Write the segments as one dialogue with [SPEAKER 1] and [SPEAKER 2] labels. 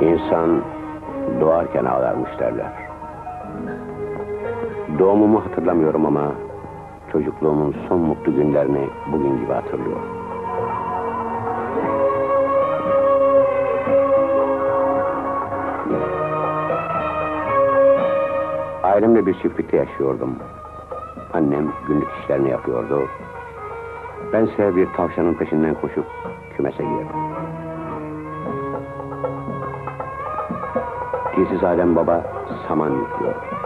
[SPEAKER 1] İnsan doğarken ağlarmış derler. Doğumumu hatırlamıyorum ama çocukluğumun son mutlu günlerini bugün gibi hatırlıyorum. Ailemle bir çiftlikte yaşıyordum. Annem günlük işlerini yapıyordu. Bense bir tavşanın peşinden koşup kümese girdim. Dilsiz Adem Baba saman yüklüyor.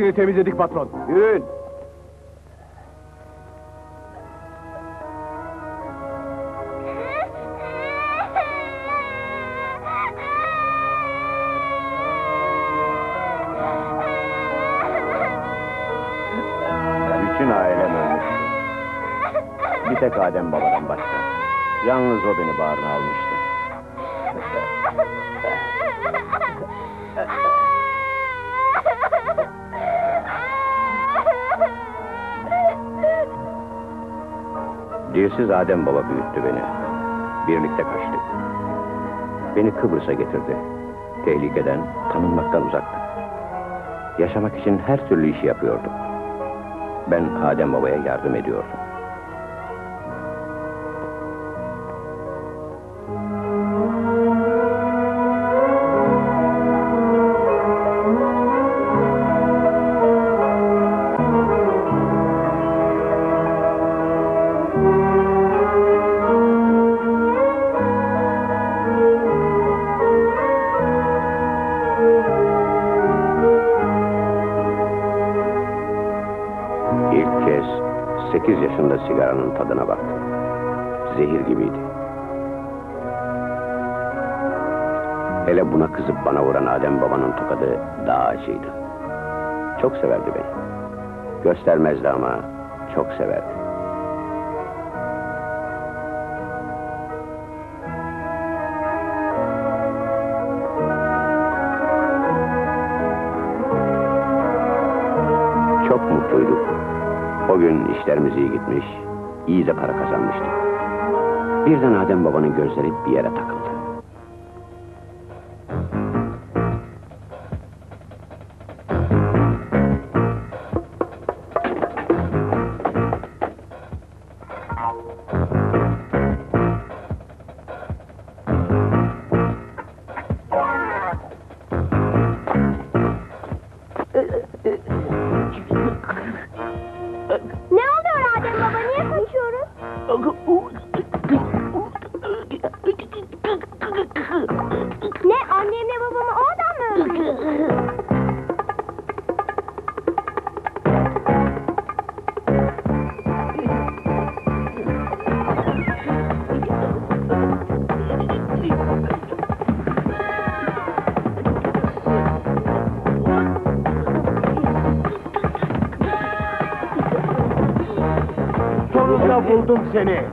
[SPEAKER 2] Hepsini temizledik patron. Yürüyün.
[SPEAKER 1] Dilsiz Adem Baba büyüttü beni. Birlikte kaçtık. Beni Kıbrıs'a getirdi. Tehlikeden, tanınmaktan uzaktık. Yaşamak için her türlü işi yapıyorduk. Ben Adem Baba'ya yardım ediyordum. 8 yaşında sigaranın tadına baktım. Zehir gibiydi. Hele buna kızıp bana vuran Adem babanın tokadı daha acıydı. Çok severdi beni. Göstermezdi ama çok severdi. O gün işlerimiz iyi gitmiş, iyi de para kazanmıştık. Birden Adem babanın gözleri bir yere takıldı.
[SPEAKER 2] Buldum seni.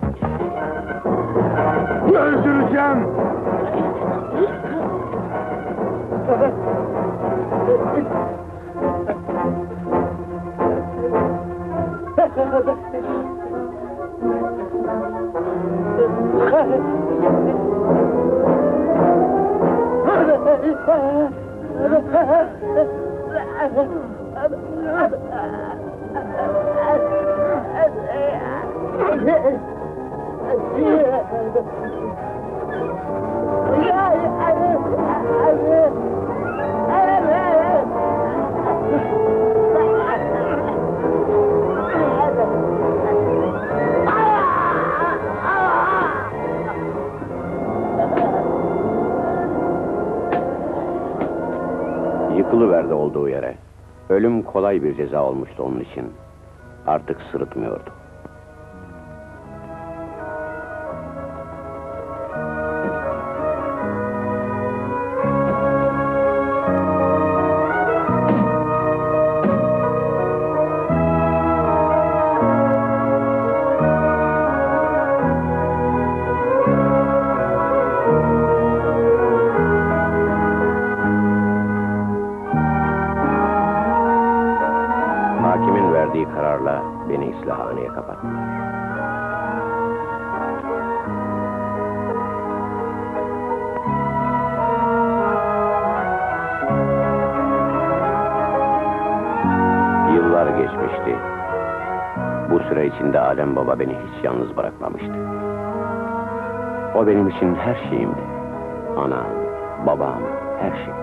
[SPEAKER 1] Ceza olmuştu onun için. Artık sırıtmıyordu. İçinde Alem Baba beni hiç yalnız bırakmamıştı. O benim için her şeyimdi. Anam, babam, her şey.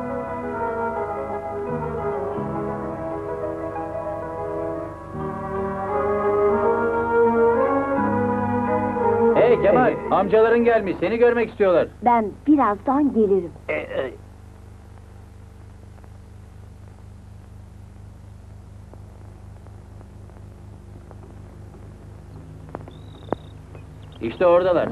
[SPEAKER 3] Hey Kemal, amcaların gelmiş. Seni görmek istiyorlar.
[SPEAKER 4] Ben birazdan gelirim.
[SPEAKER 3] İşte oradalar.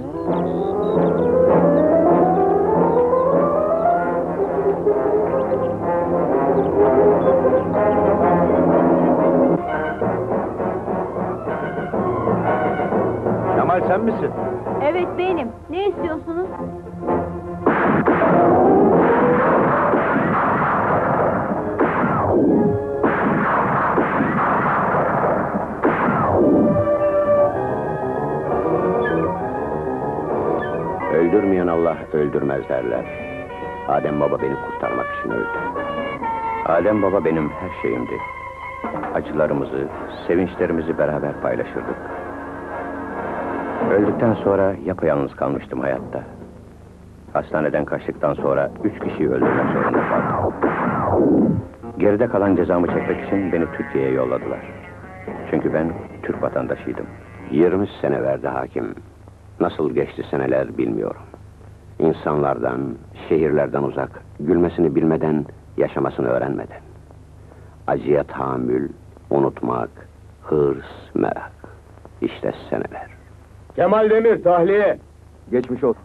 [SPEAKER 5] Kemal sen misin?
[SPEAKER 4] Evet benim. Ne istiyorsunuz?
[SPEAKER 1] Öldürmeyen Allah öldürmez derler. Adem Baba beni kurtarmak için öldü. Adem Baba benim her şeyimdi. Acılarımızı, sevinçlerimizi beraber paylaşırdık. Öldükten sonra yapayalnız kalmıştım hayatta. Hastaneden kaçtıktan sonra üç kişiyi öldürmek zorunda kaldım. Geride kalan cezamı çekmek için beni Türkiye'ye yolladılar. Çünkü ben Türk vatandaşıydım. 20 sene verdi hakim. Nasıl geçti seneler bilmiyorum. İnsanlardan, şehirlerden uzak, gülmesini bilmeden, yaşamasını öğrenmeden. Acıya tahammül, unutmak, hırs, merak. İşte seneler.
[SPEAKER 5] Kemal Demir tahliye. Geçmiş olsun.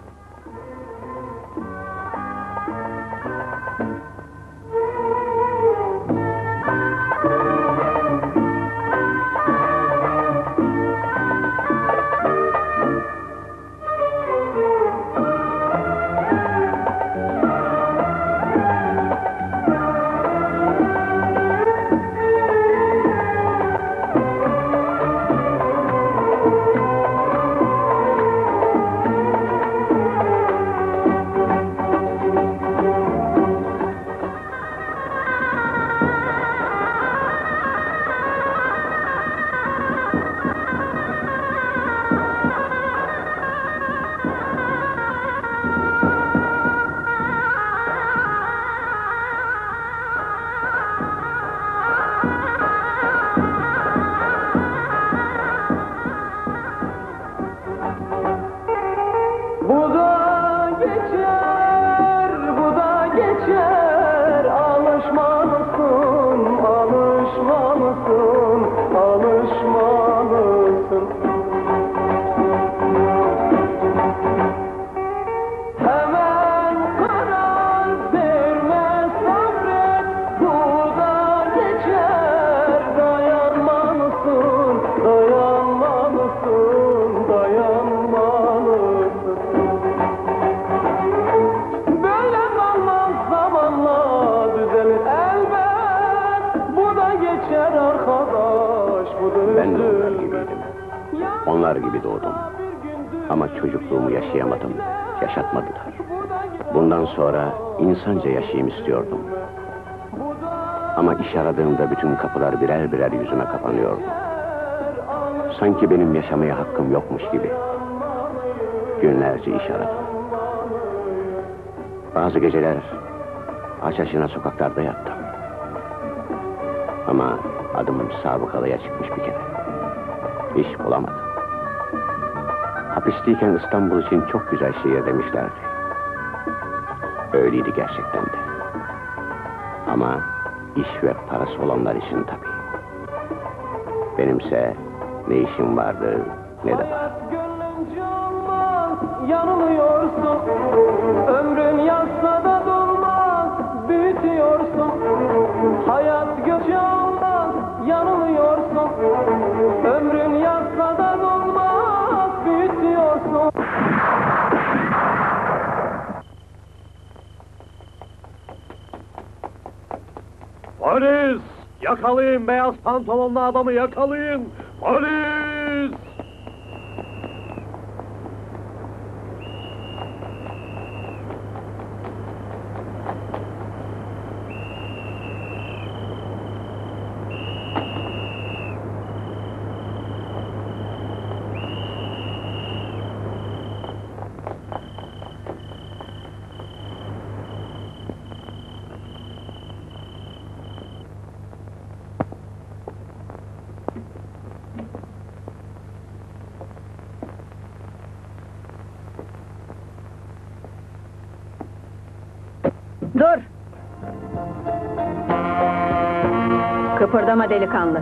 [SPEAKER 1] İnsanca yaşayayım istiyordum. Ama iş aradığımda bütün kapılar birer birer yüzüme kapanıyordu. Sanki benim yaşamaya hakkım yokmuş gibi. Günlerce iş aradım. Bazı geceler aç açına sokaklarda yattım. Ama adımım sabıkalıya çıkmış bir kere. İş bulamadım. Hapisteyken İstanbul için çok güzel şehir demişlerdi. Öyleydi gerçekten de. Ama
[SPEAKER 2] iş ve parası olanlar için tabii. Benimse ne işim vardı
[SPEAKER 6] Yakalayın beyaz pantolonlu adamı yakalayın! Polis!
[SPEAKER 7] Dur! Kıpırdama delikanlı.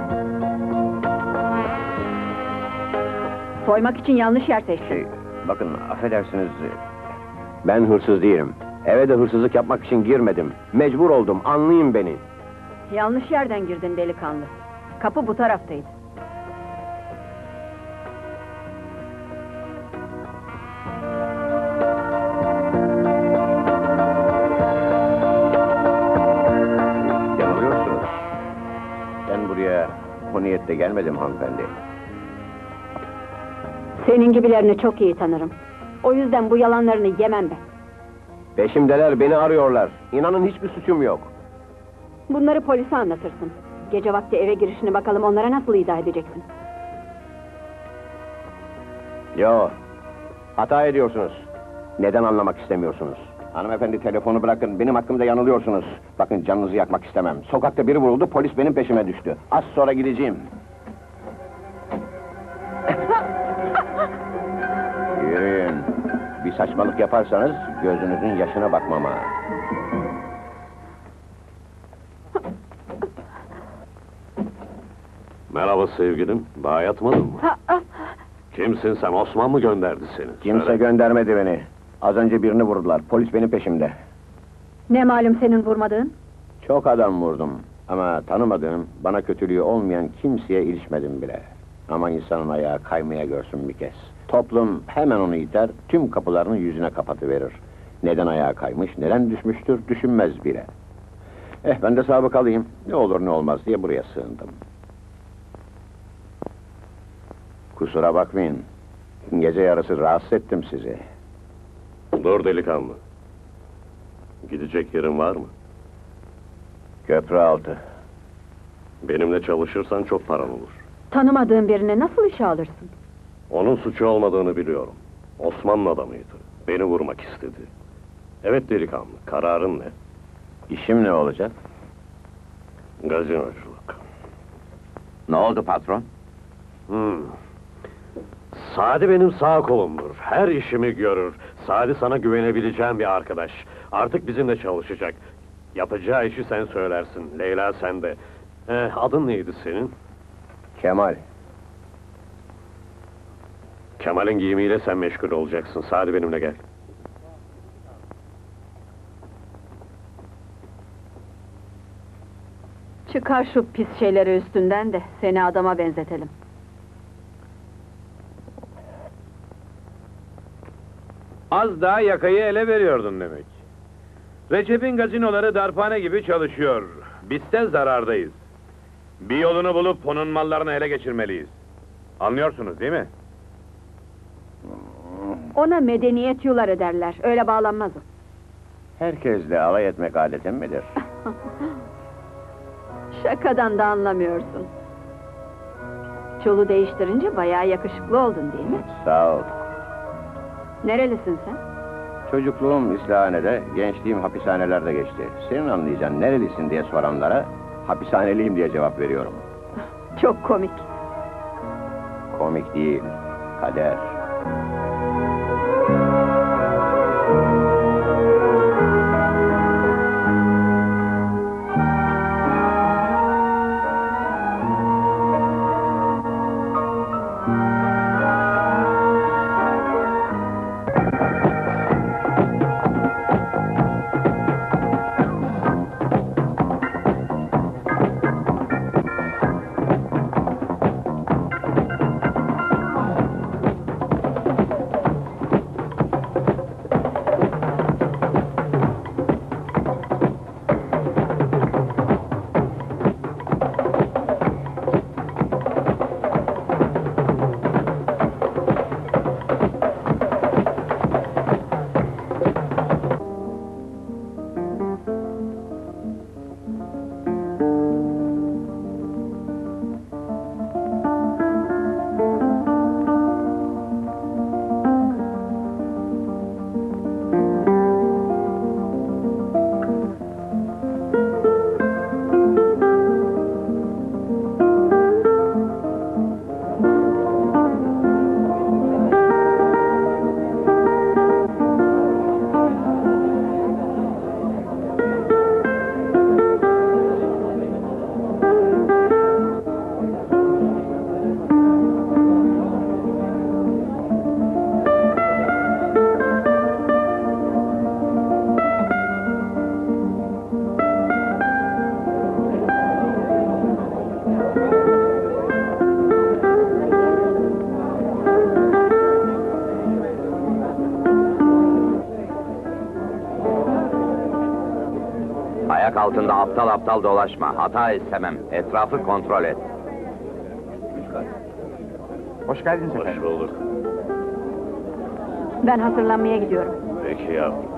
[SPEAKER 7] Soymak için yanlış yer seçtin.
[SPEAKER 2] Şey, bakın affedersiniz. Ben hırsız değilim. Eve de hırsızlık yapmak için girmedim. Mecbur oldum, anlayın beni.
[SPEAKER 7] Yanlış yerden girdin delikanlı. Kapı bu taraftaydı.
[SPEAKER 2] Niyetle gelmedim hanımefendi.
[SPEAKER 7] Senin gibilerini çok iyi tanırım. O yüzden bu yalanlarını yemem ben.
[SPEAKER 2] Peşimdeler, beni arıyorlar. İnanın hiçbir suçum yok.
[SPEAKER 7] Bunları polise anlatırsın. Gece vakti eve girişini bakalım onlara nasıl izah edeceksin.
[SPEAKER 2] Yo, hata ediyorsunuz. Neden anlamak istemiyorsunuz? Hanımefendi telefonu bırakın, benim hakkımda yanılıyorsunuz. Bakın canınızı yakmak istemem. Sokakta biri vuruldu, polis benim peşime düştü. Az sonra gideceğim. Saçmalık yaparsanız gözünüzün yaşına bakmam ha.
[SPEAKER 6] Merhaba sevgilim, daha yatmadın mı? Kimsin sen, Osman mı gönderdi seni?
[SPEAKER 2] Kimse
[SPEAKER 6] Söyle.
[SPEAKER 2] göndermedi beni. Az önce birini vurdular. Polis benim peşimde.
[SPEAKER 7] Ne malum senin vurmadığın?
[SPEAKER 2] Çok adam vurdum. Ama tanımadığım, bana kötülüğü olmayan kimseye ilişmedim bile. Ama insanın ayağı kaymaya görsün bir kez. Toplum hemen onu iter, tüm kapılarını yüzüne kapatıverir. Neden ayağa kaymış, neden düşmüştür düşünmez bile. Eh ben de sabıkalıyım. Ne olur ne olmaz diye buraya sığındım. Kusura bakmayın. Gece yarısı rahatsız ettim sizi.
[SPEAKER 6] Dur delikanlı. Gidecek yerin var mı?
[SPEAKER 2] Köprü altı.
[SPEAKER 6] Benimle çalışırsan çok paran olur.
[SPEAKER 7] Tanımadığın birine nasıl işe alırsın?
[SPEAKER 6] Onun suçu olmadığını biliyorum. Osmanlı adamıydı. Beni vurmak istedi. Evet delikanlı, kararın ne?
[SPEAKER 2] İşim ne olacak?
[SPEAKER 6] Gazinoculuk.
[SPEAKER 2] Ne oldu patron?
[SPEAKER 6] Hmm. Sadi benim sağ kolumdur. Her işimi görür. Sadi sana güvenebileceğim bir arkadaş. Artık bizimle çalışacak. Yapacağı işi sen söylersin. Leyla sende. Eh, adın neydi senin?
[SPEAKER 2] Kemal.
[SPEAKER 6] Kemal'in giyimiyle sen meşgul olacaksın. Sadi benimle gel.
[SPEAKER 7] Çıkar şu pis şeyleri üstünden de seni adama benzetelim.
[SPEAKER 8] Az daha yakayı ele veriyordun demek. Recep'in gazinoları darphane gibi çalışıyor. Bizse zarardayız. Bir yolunu bulup onun mallarını ele geçirmeliyiz. Anlıyorsunuz değil mi?
[SPEAKER 7] Ona medeniyet yuları derler. Öyle bağlanmaz o.
[SPEAKER 2] Herkesle alay etmek adetim midir?
[SPEAKER 7] Şakadan da anlamıyorsun. Çolu değiştirince bayağı yakışıklı oldun değil mi?
[SPEAKER 2] Sağ ol.
[SPEAKER 7] Nerelisin sen?
[SPEAKER 2] Çocukluğum İslahane'de, gençliğim hapishanelerde geçti. Senin anlayacağın nerelisin diye soranlara hapishaneliyim diye cevap veriyorum.
[SPEAKER 7] Çok komik.
[SPEAKER 2] Komik değil, kader.
[SPEAKER 9] Aptal aptal dolaşma. Hata istemem. Etrafı kontrol et.
[SPEAKER 10] Hoş geldiniz
[SPEAKER 6] Hoş bulduk.
[SPEAKER 7] Ben hazırlanmaya gidiyorum.
[SPEAKER 6] Peki yavrum.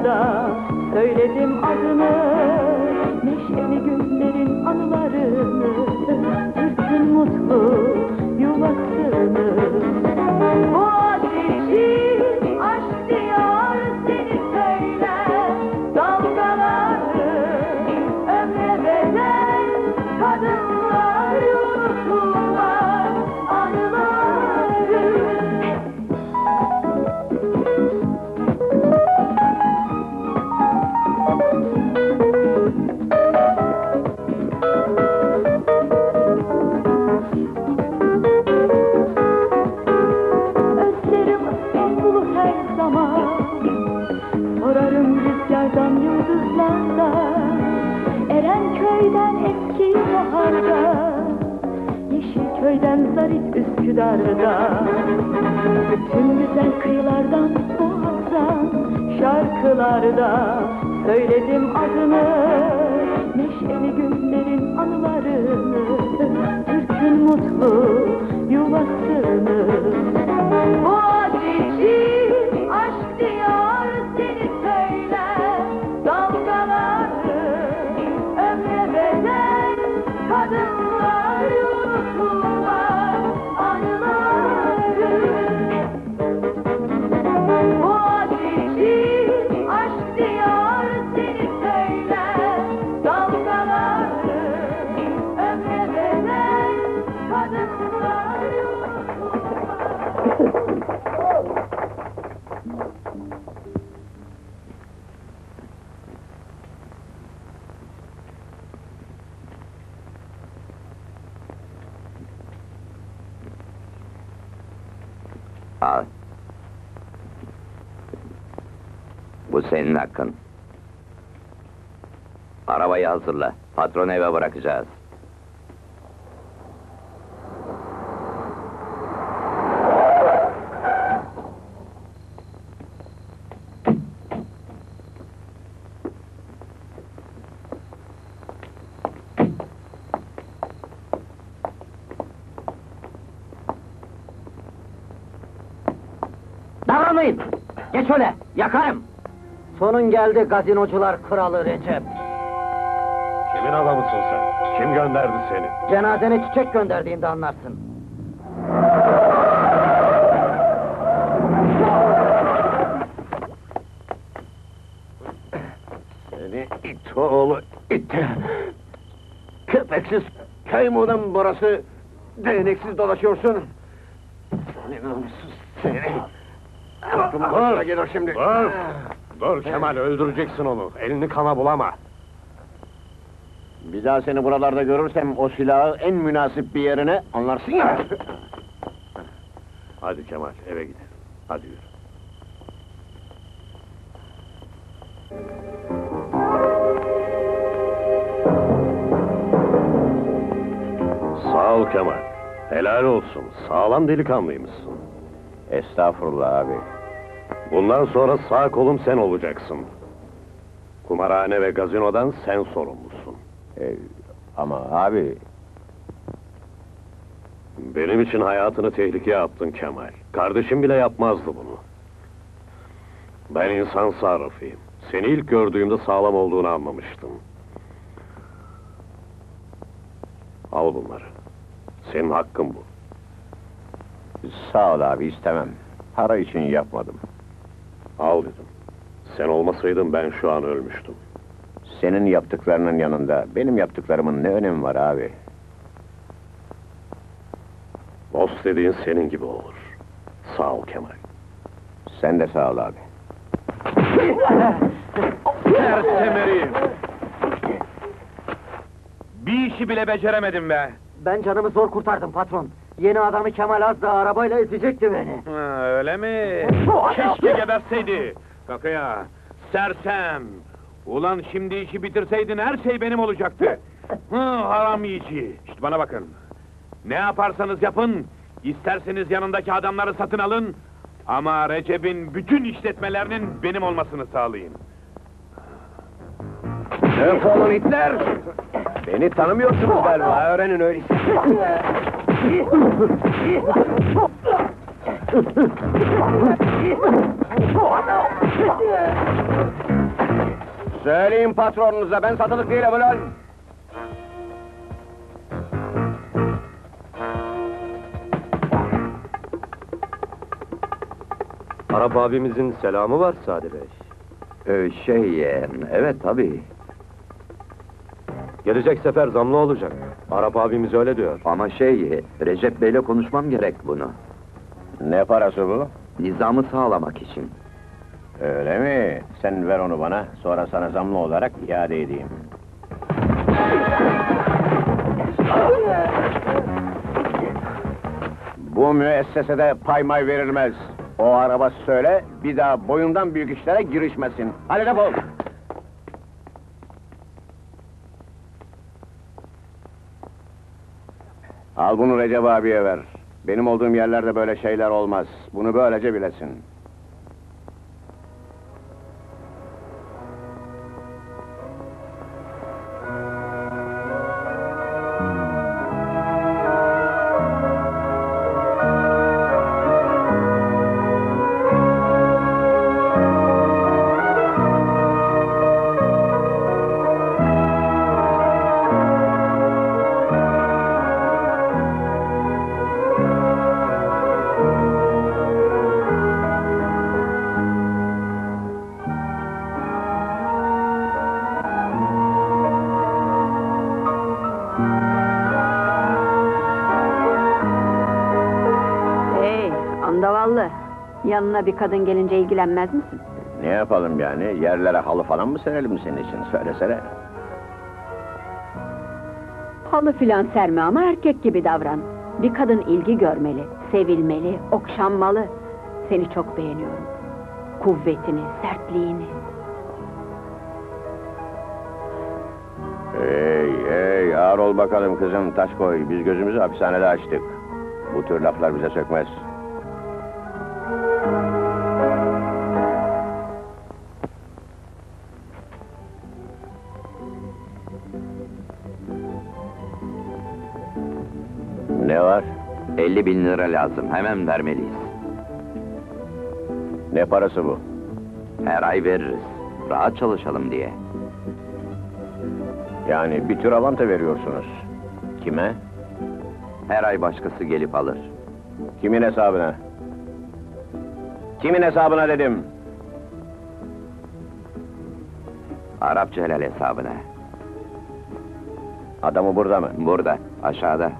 [SPEAKER 11] Şarkılarda söyledim adını Neşeli günlerin anılarını Türk'ün mutlu yuvasını zarif Üsküdar'da Bütün güzel kıyılardan boğazdan Şarkılarda söyledim adını. Neşeli günlerin anılarını Türk'ün mutlu yuvasını
[SPEAKER 9] Hakkın. Arabayı hazırla. Patronu eve bırakacağız.
[SPEAKER 12] Geldi gazinocular kralı Recep.
[SPEAKER 6] Kimin adamısın sen? Kim gönderdi seni?
[SPEAKER 12] Cenazene çiçek gönderdiğinde anlarsın.
[SPEAKER 2] Seni it oğlu it. Köpeksiz köy mü ulan burası? Değneksiz dolaşıyorsun. Seni namussuz seni. Aklım başına gelir şimdi.
[SPEAKER 6] Dur! Dur Kemal, öldüreceksin onu. Elini kana bulama.
[SPEAKER 2] Bir daha seni buralarda görürsem o silahı en münasip bir yerine anlarsın ya.
[SPEAKER 6] Hadi Kemal, eve gidelim. Hadi yürü. Sağ ol Kemal. Helal olsun. Sağlam delikanlıymışsın.
[SPEAKER 2] Estağfurullah abi.
[SPEAKER 6] Bundan sonra sağ kolum sen olacaksın. Kumarhane ve gazinodan sen sorumlusun.
[SPEAKER 2] Ee, Ama abi,
[SPEAKER 6] Benim için hayatını tehlikeye attın Kemal. Kardeşim bile yapmazdı bunu. Ben insan sarrafıyım. Seni ilk gördüğümde sağlam olduğunu anlamıştım. Al bunları. Senin hakkın bu.
[SPEAKER 2] sağ ol abi istemem. Para için yapmadım.
[SPEAKER 6] Al dedim. Sen olmasaydın ben şu an ölmüştüm.
[SPEAKER 2] Senin yaptıklarının yanında benim yaptıklarımın ne önemi var abi?
[SPEAKER 6] Dost dediğin senin gibi olur. Sağ ol Kemal.
[SPEAKER 2] Sen de sağ ol abi.
[SPEAKER 8] Sersemeri! Bir işi bile beceremedim be.
[SPEAKER 12] Ben canımı zor kurtardım patron. Yeni adamı Kemal az daha arabayla ezecekti beni.
[SPEAKER 8] Ha, öyle mi? Keşke geberseydi. Kakaya, sersem. Ulan şimdi işi bitirseydin her şey benim olacaktı. Hı, haram yiyici. İşte bana bakın. Ne yaparsanız yapın, isterseniz yanındaki adamları satın alın. Ama Recep'in bütün işletmelerinin benim olmasını sağlayın.
[SPEAKER 2] Defolun itler! Beni tanımıyorsunuz galiba, öğrenin öyleyse. Söyleyin patronunuza, ben satılık değilim ulan!
[SPEAKER 6] Arap abimizin selamı var Sadi Bey.
[SPEAKER 9] Ee, şey, evet tabii.
[SPEAKER 6] Gelecek sefer zamlı olacak. Arap abimiz öyle diyor.
[SPEAKER 9] Ama şey, Recep Bey'le konuşmam gerek bunu.
[SPEAKER 2] Ne parası bu?
[SPEAKER 9] Nizamı sağlamak için.
[SPEAKER 2] Öyle mi? Sen ver onu bana, sonra sana zamlı olarak iade edeyim. Bu müessesede pay may verilmez. O araba söyle, bir daha boyundan büyük işlere girişmesin. Hadi defol! Al bunu Recep abiye ver. Benim olduğum yerlerde böyle şeyler olmaz. Bunu böylece bilesin.
[SPEAKER 7] Yanına bir kadın gelince ilgilenmez misin?
[SPEAKER 2] Ne yapalım yani? Yerlere halı falan mı serelim senin için? Söylesene.
[SPEAKER 7] Halı filan serme ama erkek gibi davran. Bir kadın ilgi görmeli, sevilmeli, okşanmalı. Seni çok beğeniyorum. Kuvvetini, sertliğini.
[SPEAKER 2] Hey hey ağır ol bakalım kızım taş koy. Biz gözümüzü hapishanede açtık. Bu tür laflar bize sökmez.
[SPEAKER 9] 50 bin lira lazım, hemen vermeliyiz.
[SPEAKER 2] Ne parası bu?
[SPEAKER 9] Her ay veririz. Rahat çalışalım diye.
[SPEAKER 2] Yani bir tür avanta veriyorsunuz. Kime?
[SPEAKER 9] Her ay başkası gelip alır.
[SPEAKER 2] Kimin hesabına? Kimin hesabına dedim?
[SPEAKER 9] Arap Celal hesabına.
[SPEAKER 2] Adamı burada mı?
[SPEAKER 9] Burada, aşağıda.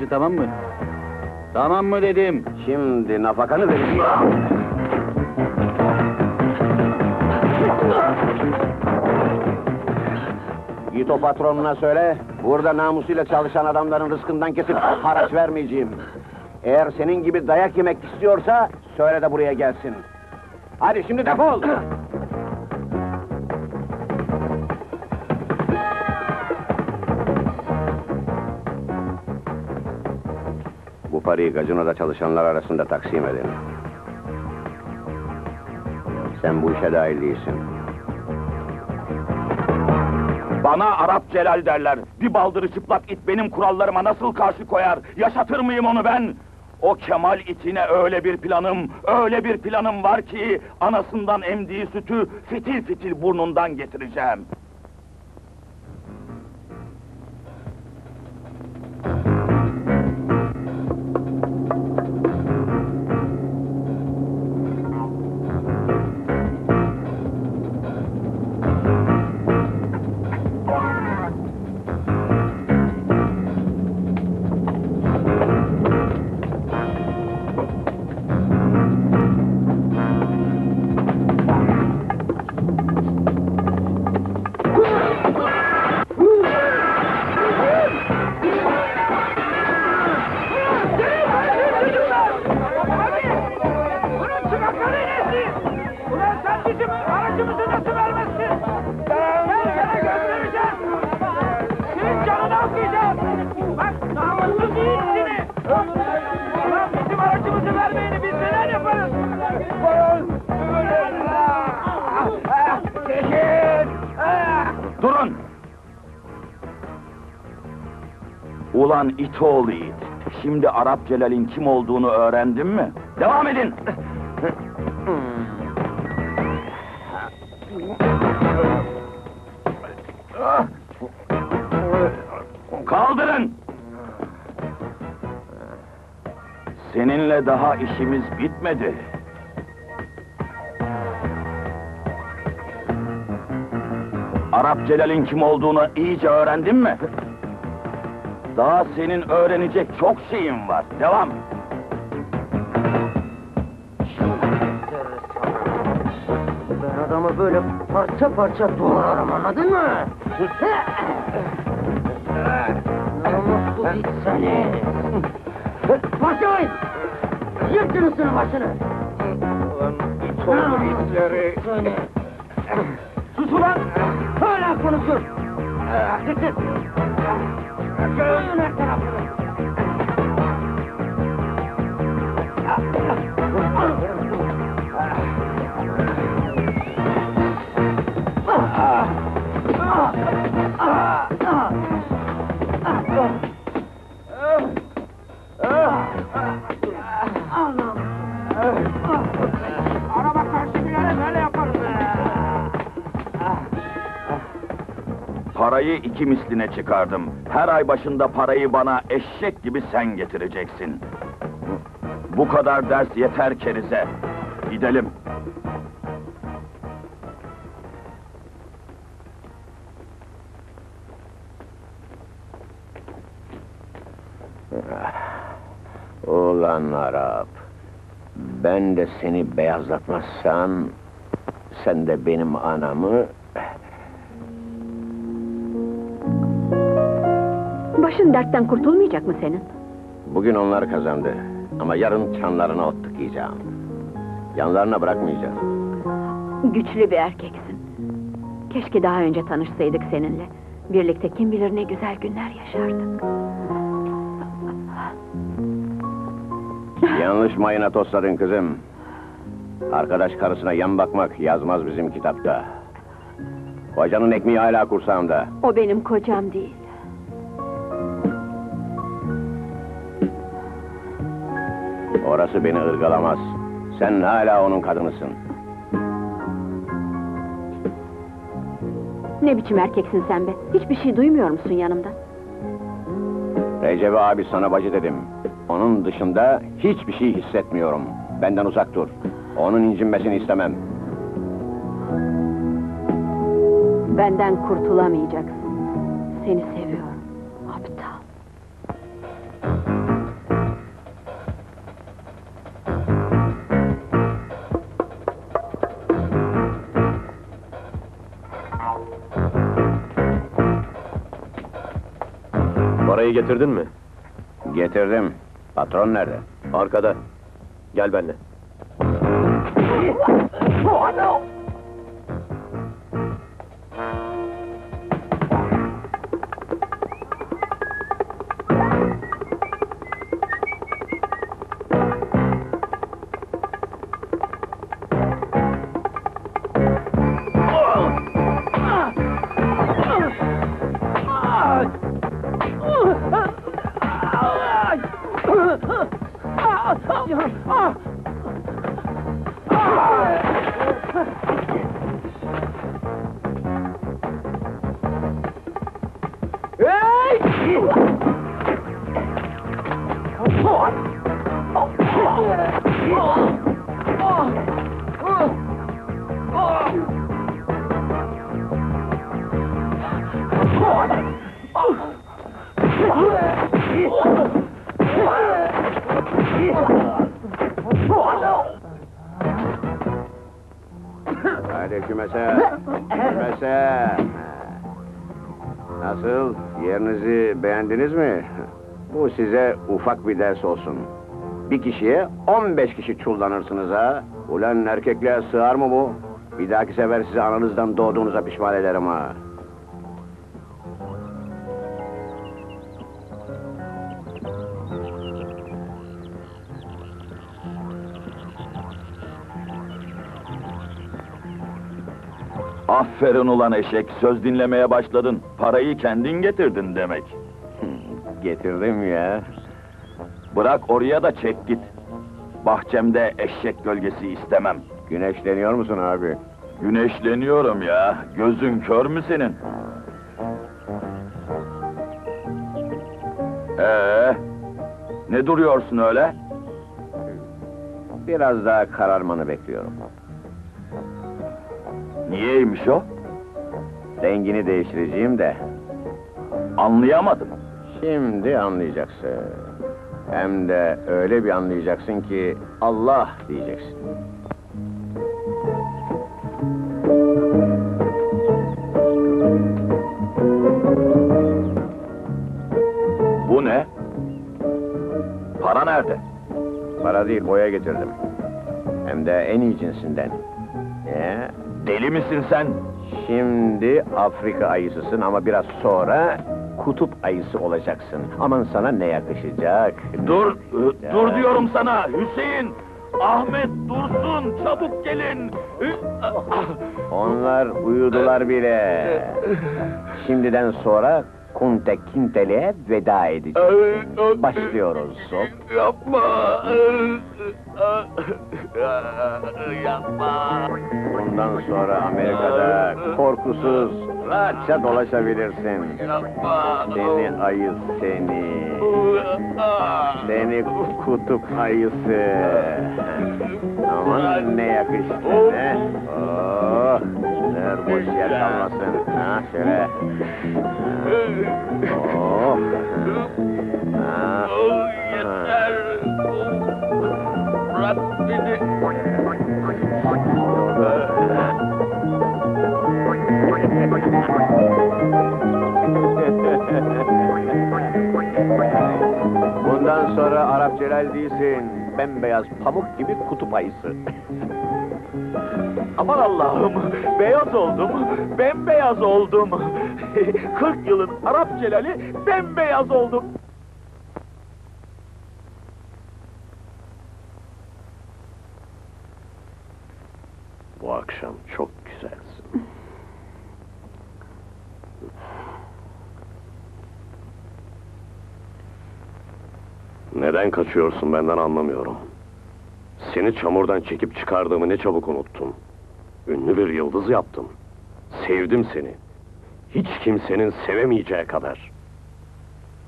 [SPEAKER 3] Aracı tamam mı? Tamam mı dedim.
[SPEAKER 2] Şimdi nafakanı vereceğim. Git o patronuna söyle, burada namusuyla çalışan adamların rızkından kesip haraç vermeyeceğim. Eğer senin gibi dayak yemek istiyorsa, söyle de buraya gelsin. Hadi şimdi defol! Parayı gazinoda çalışanlar arasında taksim edin. Sen bu işe dahil değilsin.
[SPEAKER 10] Bana Arap Celal derler. Bir baldırı çıplak it benim kurallarıma nasıl karşı koyar? Yaşatır mıyım onu ben? O Kemal itine öyle bir planım, öyle bir planım var ki... ...anasından emdiği sütü fitil fitil burnundan getireceğim.
[SPEAKER 11] Ulan
[SPEAKER 10] it oğlu it. Şimdi Arap Celal'in kim olduğunu öğrendin mi? Devam edin! Kaldırın! Seninle daha işimiz bitmedi. Arap Celal'in kim olduğunu iyice öğrendin mi? Daha senin öğrenecek çok şeyin var. Devam.
[SPEAKER 12] Ben adamı böyle parça parça doğrarım anladın mı? Namussuz it seni! Başlayın! Yırtın üstünü başını! Ulan it oğlu itleri! Seni! Sus ulan! Hala konuşur! Gitsin!
[SPEAKER 11] que
[SPEAKER 10] Parayı iki misline çıkardım. Her ay başında parayı bana eşek gibi sen getireceksin. Bu kadar ders yeter kerize. Gidelim.
[SPEAKER 2] Ulan Arap. Ben de seni beyazlatmazsam... ...sen de benim anamı...
[SPEAKER 7] Başın dertten kurtulmayacak mı senin?
[SPEAKER 2] Bugün onlar kazandı. Ama yarın çanlarına ot tıkayacağım. Yanlarına bırakmayacağız.
[SPEAKER 7] Güçlü bir erkeksin. Keşke daha önce tanışsaydık seninle. Birlikte kim bilir ne güzel günler yaşardık.
[SPEAKER 2] Yanlış mayına tosladın kızım. Arkadaş karısına yan bakmak yazmaz bizim kitapta. Kocanın ekmeği hala kursağımda.
[SPEAKER 7] O benim kocam değil.
[SPEAKER 2] Orası beni ırgalamaz. Sen hala onun kadınısın.
[SPEAKER 7] Ne biçim erkeksin sen be? Hiçbir şey duymuyor musun yanımdan?
[SPEAKER 2] Recep abi sana bacı dedim. Onun dışında hiçbir şey hissetmiyorum. Benden uzak dur. Onun incinmesini istemem.
[SPEAKER 7] Benden kurtulamayacaksın. Seni seviyorum.
[SPEAKER 6] Parayı getirdin mi?
[SPEAKER 2] Getirdim. Patron nerede?
[SPEAKER 6] Arkada. Gel benimle.
[SPEAKER 2] Hadi ufak bir ders olsun. Bir kişiye 15 kişi çullanırsınız ha. Ulan erkekliğe sığar mı bu? Bir dahaki sefer sizi ananızdan doğduğunuza pişman ederim ha.
[SPEAKER 10] Aferin ulan eşek, söz dinlemeye başladın. Parayı kendin getirdin demek.
[SPEAKER 2] Getirdim ya.
[SPEAKER 10] Bırak oraya da çek git. Bahçemde eşek gölgesi istemem.
[SPEAKER 2] Güneşleniyor musun abi?
[SPEAKER 10] Güneşleniyorum ya. Gözün kör mü senin? Ee, ne duruyorsun öyle?
[SPEAKER 2] Biraz daha kararmanı bekliyorum.
[SPEAKER 10] Niyeymiş o?
[SPEAKER 2] Rengini değiştireceğim de.
[SPEAKER 10] Anlayamadım.
[SPEAKER 2] Şimdi anlayacaksın. Hem de öyle bir anlayacaksın ki Allah diyeceksin.
[SPEAKER 10] Bu ne? Para nerede?
[SPEAKER 2] Para değil boya getirdim. Hem de en iyi cinsinden. Ya,
[SPEAKER 10] Deli misin sen?
[SPEAKER 2] şimdi Afrika ayısısın ama biraz sonra kutup ayısı olacaksın. Aman sana ne yakışacak? ne
[SPEAKER 10] Dur,
[SPEAKER 2] yakışacak?
[SPEAKER 10] dur diyorum sana Hüseyin! Ahmet dursun, çabuk gelin!
[SPEAKER 2] Onlar uyudular bile. Şimdiden sonra Kunte Kintel'e veda edeceğiz. Başlıyoruz. Hop.
[SPEAKER 10] Yapma! Yapma!
[SPEAKER 2] Bundan sonra Amerika'da korkusuz rahatça dolaşabilirsin.
[SPEAKER 10] Yapma!
[SPEAKER 2] Seni ayı seni. Seni kutup ayısı. Aman ne yakıştı ne? Oh, dur boş yer kalmasın. Ha şöyle. Oh. Ha.
[SPEAKER 10] Yeter! Bırak beni!
[SPEAKER 2] Bundan sonra Arap Celal değilsin. Bembeyaz pamuk gibi kutup ayısı.
[SPEAKER 10] Aman Allah'ım, beyaz oldum, bembeyaz oldum. 40 yılın Arap Celali bembeyaz oldum.
[SPEAKER 6] Bu akşam çok güzelsin. Neden kaçıyorsun benden anlamıyorum. Seni çamurdan çekip çıkardığımı ne çabuk unuttun. Ünlü bir yıldız yaptım. Sevdim seni. Hiç kimsenin sevemeyeceği kadar.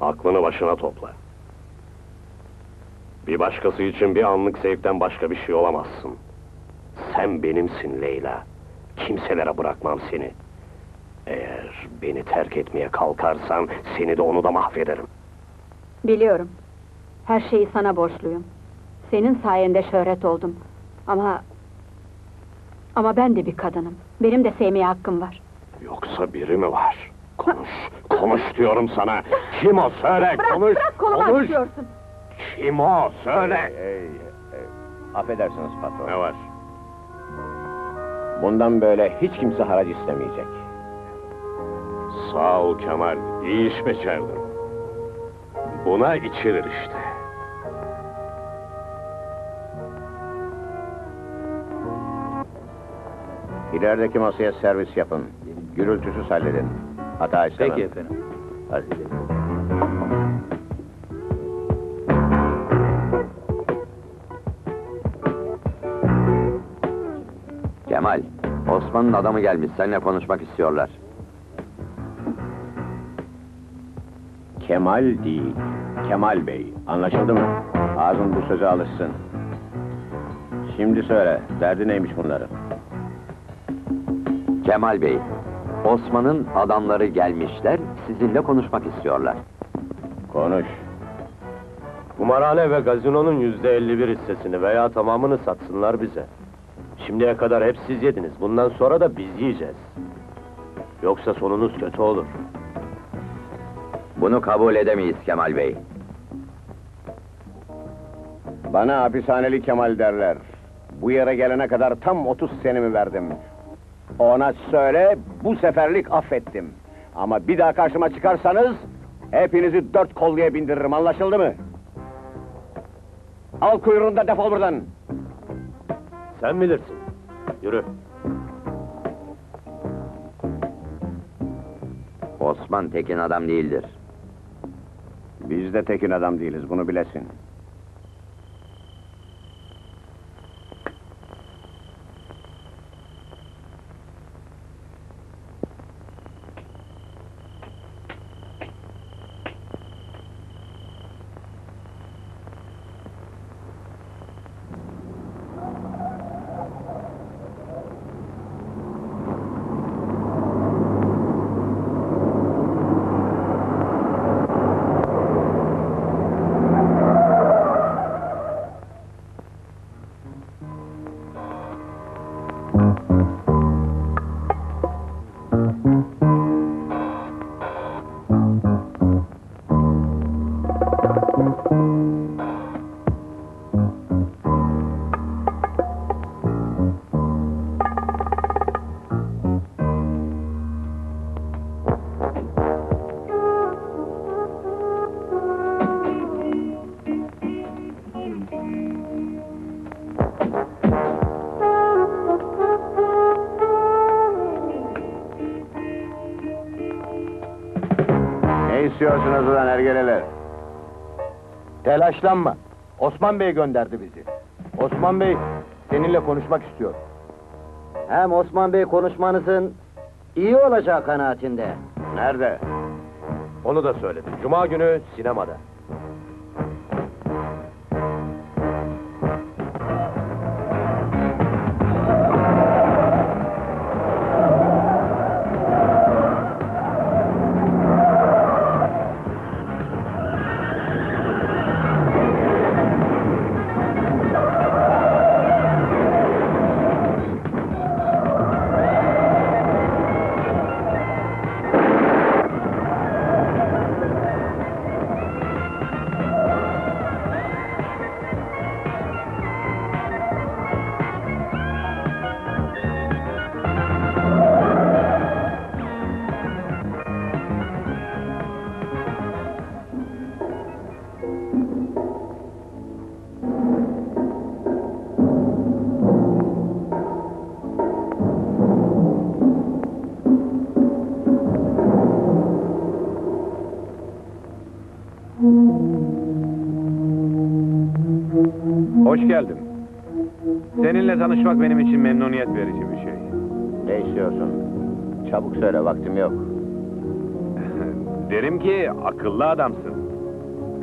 [SPEAKER 6] Aklını başına topla. Bir başkası için bir anlık zevkten başka bir şey olamazsın. Sen benimsin Leyla. Kimselere bırakmam seni. Eğer beni terk etmeye kalkarsan seni de onu da mahvederim.
[SPEAKER 7] Biliyorum. Her şeyi sana borçluyum. Senin sayende şöhret oldum. Ama... Ama ben de bir kadınım. Benim de sevmeye hakkım var.
[SPEAKER 6] Yoksa biri mi var? Konuş, konuş diyorum sana. Kim o söyle,
[SPEAKER 7] Bırak,
[SPEAKER 6] konuş,
[SPEAKER 7] bırak kolumu
[SPEAKER 6] konuş.
[SPEAKER 7] açıyorsun.
[SPEAKER 6] Kim o söyle.
[SPEAKER 2] Hey, hey, hey. Affedersiniz patron.
[SPEAKER 6] Ne var?
[SPEAKER 2] Bundan böyle hiç kimse haraç istemeyecek.
[SPEAKER 6] Sağ ol Kemal, iyi iş becerdin. Buna içilir işte.
[SPEAKER 2] İlerideki masaya servis yapın. Gürültüsüz halledin. Hata istemem.
[SPEAKER 3] Peki efendim.
[SPEAKER 2] Hadi.
[SPEAKER 9] Kemal, Osman'ın adamı gelmiş. Seninle konuşmak istiyorlar.
[SPEAKER 2] Kemal değil, Kemal Bey. Anlaşıldı mı? Ağzın bu söze alışsın. Şimdi söyle, derdi neymiş bunların?
[SPEAKER 9] Kemal Bey, Osman'ın adamları gelmişler, sizinle konuşmak istiyorlar.
[SPEAKER 2] Konuş.
[SPEAKER 6] Kumarhane ve gazinonun yüzde 51 hissesini veya tamamını satsınlar bize. Şimdiye kadar hep siz yediniz. Bundan sonra da biz yiyeceğiz. Yoksa sonunuz kötü olur.
[SPEAKER 9] Bunu kabul edemeyiz Kemal Bey.
[SPEAKER 2] Bana hapishaneli Kemal derler. Bu yere gelene kadar tam 30 senemi verdim. Ona söyle, bu seferlik affettim. Ama bir daha karşıma çıkarsanız, hepinizi dört kolluya bindiririm, anlaşıldı mı? Al kuyruğunu da defol buradan.
[SPEAKER 6] Sen bilirsin. Yürü.
[SPEAKER 9] Osman tekin adam değildir.
[SPEAKER 2] Biz de tekin adam değiliz, bunu bilesin.
[SPEAKER 10] Telaşlanma. Osman Bey gönderdi bizi. Osman Bey seninle konuşmak istiyor.
[SPEAKER 12] Hem Osman Bey konuşmanızın iyi olacağı kanaatinde.
[SPEAKER 2] Nerede?
[SPEAKER 6] Onu da söyledim. Cuma günü sinemada.
[SPEAKER 2] Çabuk söyle, vaktim yok.
[SPEAKER 8] Derim ki akıllı adamsın.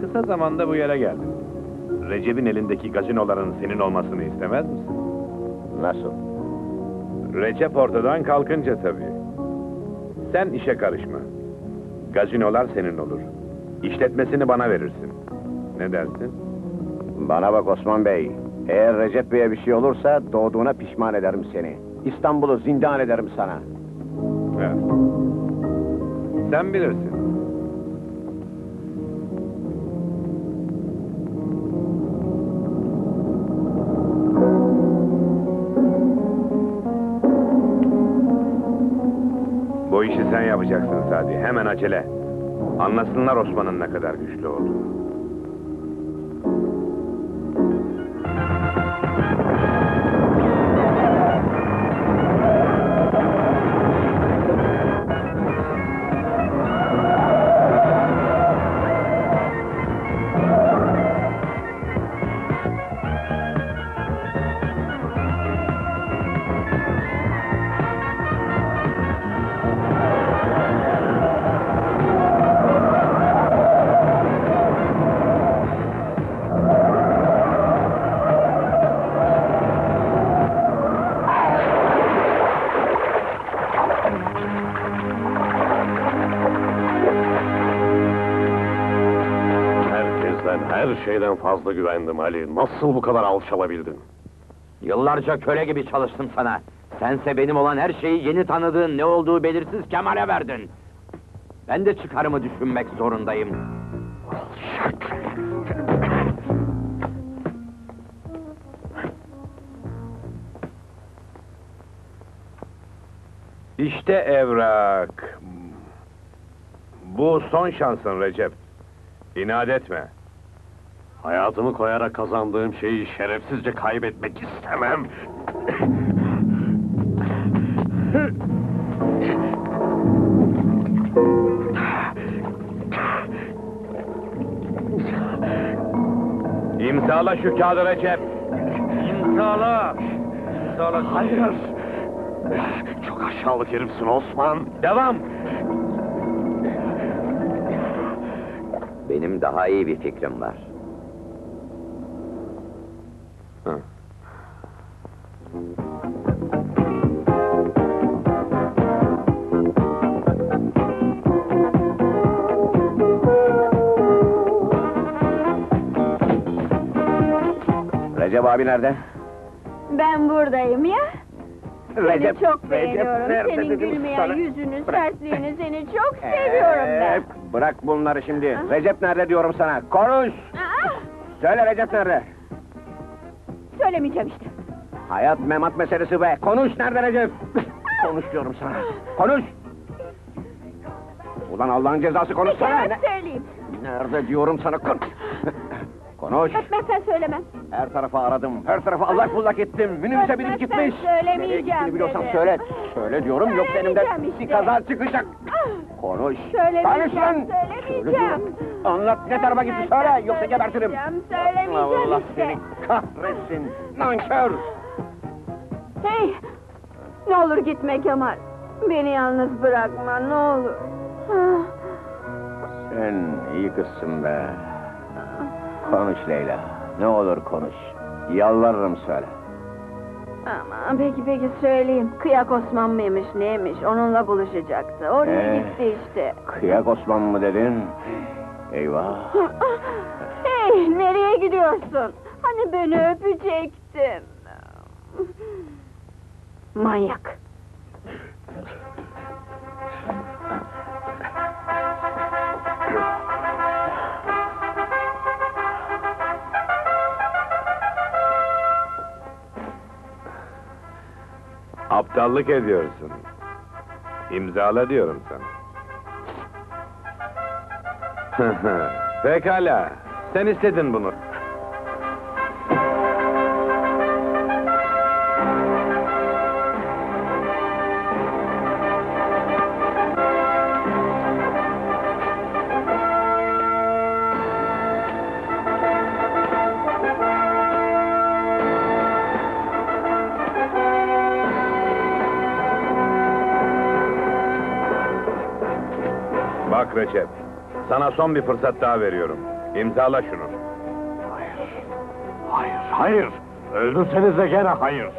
[SPEAKER 8] Kısa zamanda bu yere geldin. Recep'in elindeki gazinoların senin olmasını istemez misin?
[SPEAKER 2] Nasıl?
[SPEAKER 8] Recep ortadan kalkınca tabii. Sen işe karışma. Gazinolar senin olur. İşletmesini bana verirsin. Ne dersin?
[SPEAKER 2] Bana bak Osman Bey. Eğer Recep Bey'e bir şey olursa doğduğuna pişman ederim seni. İstanbul'u zindan ederim sana.
[SPEAKER 8] Evet. Sen bilirsin. Bu işi sen yapacaksın Sadi. Hemen acele. Anlasınlar Osman'ın ne kadar güçlü olduğunu.
[SPEAKER 6] Fazla güvendim Ali. Nasıl bu kadar alçalabildin?
[SPEAKER 9] Yıllarca köle gibi çalıştım sana. Sense benim olan her şeyi yeni tanıdığın ne olduğu belirsiz Kemal'e verdin. Ben de çıkarımı düşünmek zorundayım.
[SPEAKER 8] İşte evrak. Bu son şansın Recep. İnat etme.
[SPEAKER 6] Hayatımı koyarak kazandığım şeyi şerefsizce kaybetmek istemem.
[SPEAKER 8] İmzala şu kağıdı Recep. İmzala. İmzala.
[SPEAKER 6] Hayır! Çok aşağılık herifsin Osman.
[SPEAKER 8] Devam.
[SPEAKER 9] Benim daha iyi bir fikrim var.
[SPEAKER 2] Recep abi nerede?
[SPEAKER 7] Ben buradayım ya.
[SPEAKER 2] Recep,
[SPEAKER 7] seni çok
[SPEAKER 2] Recep
[SPEAKER 7] beğeniyorum.
[SPEAKER 2] nerede
[SPEAKER 7] Senin
[SPEAKER 2] dedim
[SPEAKER 7] gülmeyen
[SPEAKER 2] sana?
[SPEAKER 7] yüzünü,
[SPEAKER 2] Bırak.
[SPEAKER 7] sertliğini seni çok seviyorum ben.
[SPEAKER 2] Bırak bunları şimdi. Recep nerede diyorum sana. Konuş!
[SPEAKER 7] Aa,
[SPEAKER 2] Söyle Recep nerede?
[SPEAKER 7] söylemeyeceğim işte.
[SPEAKER 2] Hayat memat meselesi be. Konuş nerede Recep? Konuş diyorum sana. Konuş! Ulan Allah'ın cezası konuşsana. Ne-
[SPEAKER 7] ben söyleyeyim.
[SPEAKER 2] Nerede diyorum sana konuş. Konuş.
[SPEAKER 7] Öpmezsen söylemem.
[SPEAKER 2] Her tarafa aradım. Her tarafa allak bullak ettim. Minibüse binip
[SPEAKER 7] Öpmezsen
[SPEAKER 2] gitmiş.
[SPEAKER 7] söylemeyeceğim
[SPEAKER 2] gittiğini biliyorsan
[SPEAKER 7] dedim.
[SPEAKER 2] söyle. Söyle diyorum yoksa elimden
[SPEAKER 7] Söylemeyeceğim
[SPEAKER 2] bir
[SPEAKER 7] işte.
[SPEAKER 2] kaza çıkacak. Konuş.
[SPEAKER 7] Söylemeyeceğim,
[SPEAKER 2] Konuş lan.
[SPEAKER 7] söylemeyeceğim.
[SPEAKER 2] Söyle diyorum. Anlat ne tarafa gitti söyle yoksa gebertirim.
[SPEAKER 7] Söylemeyeceğim, söylemeyeceğim
[SPEAKER 2] Allah
[SPEAKER 7] işte.
[SPEAKER 2] seni kahretsin. Nankör.
[SPEAKER 7] Hey, ne olur gitme Kemal. Beni yalnız bırakma, ne olur. Ah,
[SPEAKER 2] Sen iyi kızsın be. Konuş Leyla. Ne olur konuş. Yalvarırım söyle.
[SPEAKER 7] Aman peki peki söyleyeyim. Kıyak Osman mıymış neymiş? Onunla buluşacaktı. Oraya
[SPEAKER 2] Ee?
[SPEAKER 7] gitti işte.
[SPEAKER 2] Kıyak Osman mı dedin? Eyvah.
[SPEAKER 7] hey, nereye gidiyorsun? Hani beni öpecektin. Manyak.
[SPEAKER 8] Aptallık ediyorsun. İmzala diyorum sana. Pekala. Sen istedin bunu. Sana son bir fırsat daha veriyorum. İmzala şunu.
[SPEAKER 6] Hayır. Hayır, hayır. Öldürseniz de gene hayır.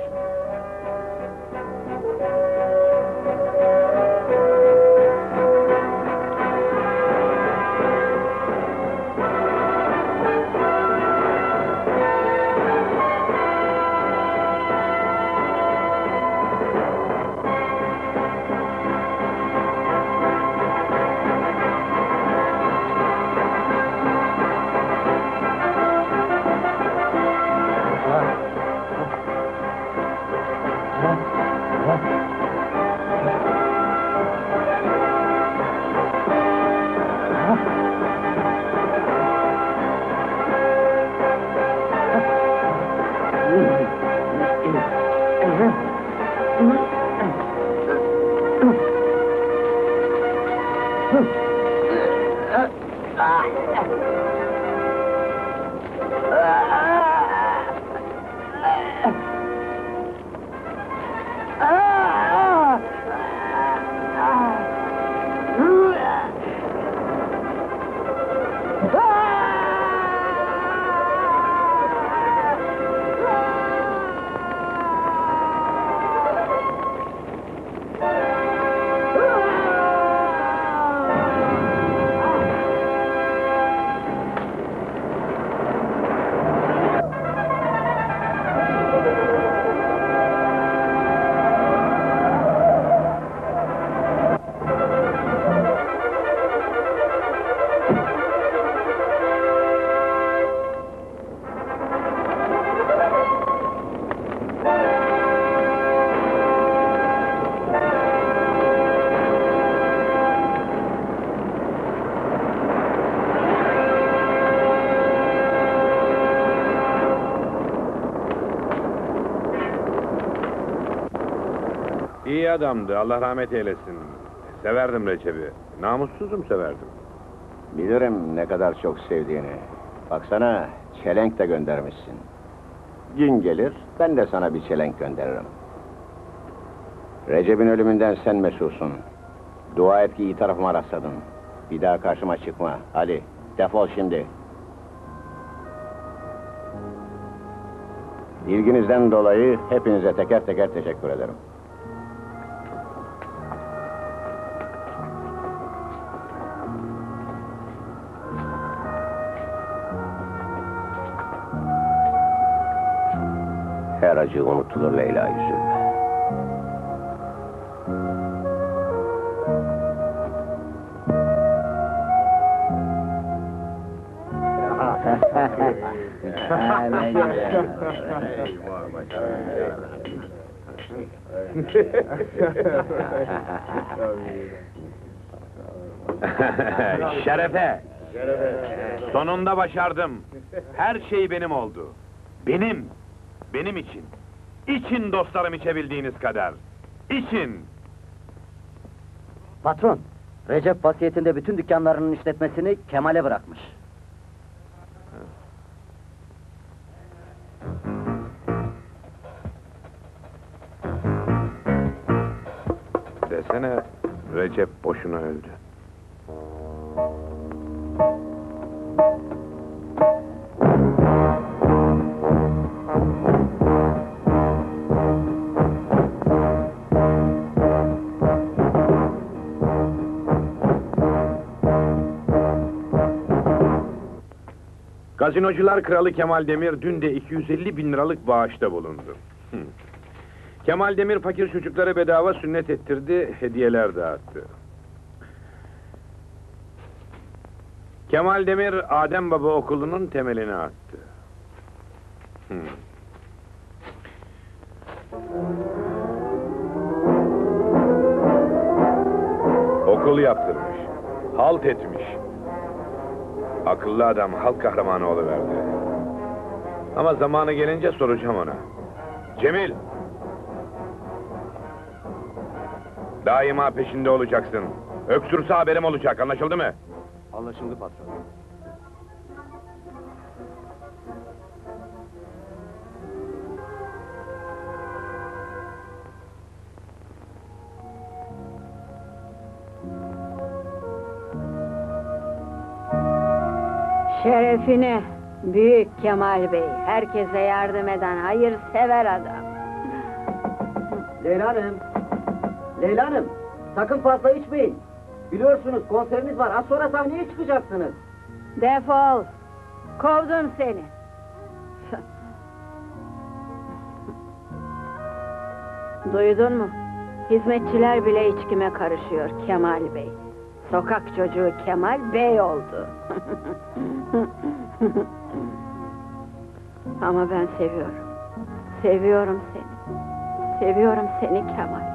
[SPEAKER 8] Adamdı, Allah rahmet eylesin. Severdim Recep'i. Namussuzum severdim.
[SPEAKER 2] Bilirim ne kadar çok sevdiğini. Baksana, çelenk de göndermişsin. Gün gelir, ben de sana bir çelenk gönderirim. Recep'in ölümünden sen mesulsun. Dua et ki iyi tarafıma rastladın. Bir daha karşıma çıkma. Ali, defol şimdi. İlginizden dolayı hepinize teker teker teşekkür ederim. Her acı unutulur Leyla üzülme.
[SPEAKER 8] Şerefe! Sonunda başardım. Her şey benim oldu. Benim. Benim için. İçin dostlarım içebildiğiniz kadar. İçin.
[SPEAKER 12] Patron, Recep vasiyetinde bütün dükkanlarının işletmesini Kemal'e bırakmış.
[SPEAKER 8] Desene Recep boşuna öldü. Gazinocular Kralı Kemal Demir dün de 250 bin liralık bağışta bulundu. Kemal Demir fakir çocuklara bedava sünnet ettirdi, hediyeler dağıttı. Kemal Demir Adem Baba okulunun temelini attı. Okul yaptırmış, halt etmiş. Akıllı adam halk kahramanı oluverdi. Ama zamanı gelince soracağım ona. Cemil! Daima peşinde olacaksın. Öksürse haberim olacak, anlaşıldı mı?
[SPEAKER 6] Anlaşıldı patron.
[SPEAKER 7] Şerefine Büyük Kemal Bey, herkese yardım eden hayırsever adam.
[SPEAKER 12] Leyla Hanım, Leyla Hanım, sakın fazla içmeyin. Biliyorsunuz konseriniz var, az sonra sahneye çıkacaksınız.
[SPEAKER 7] Defol, kovdum seni. Duydun mu? Hizmetçiler bile içkime karışıyor Kemal Bey. Sokak çocuğu Kemal Bey oldu. Ama ben seviyorum. Seviyorum seni. Seviyorum seni Kemal.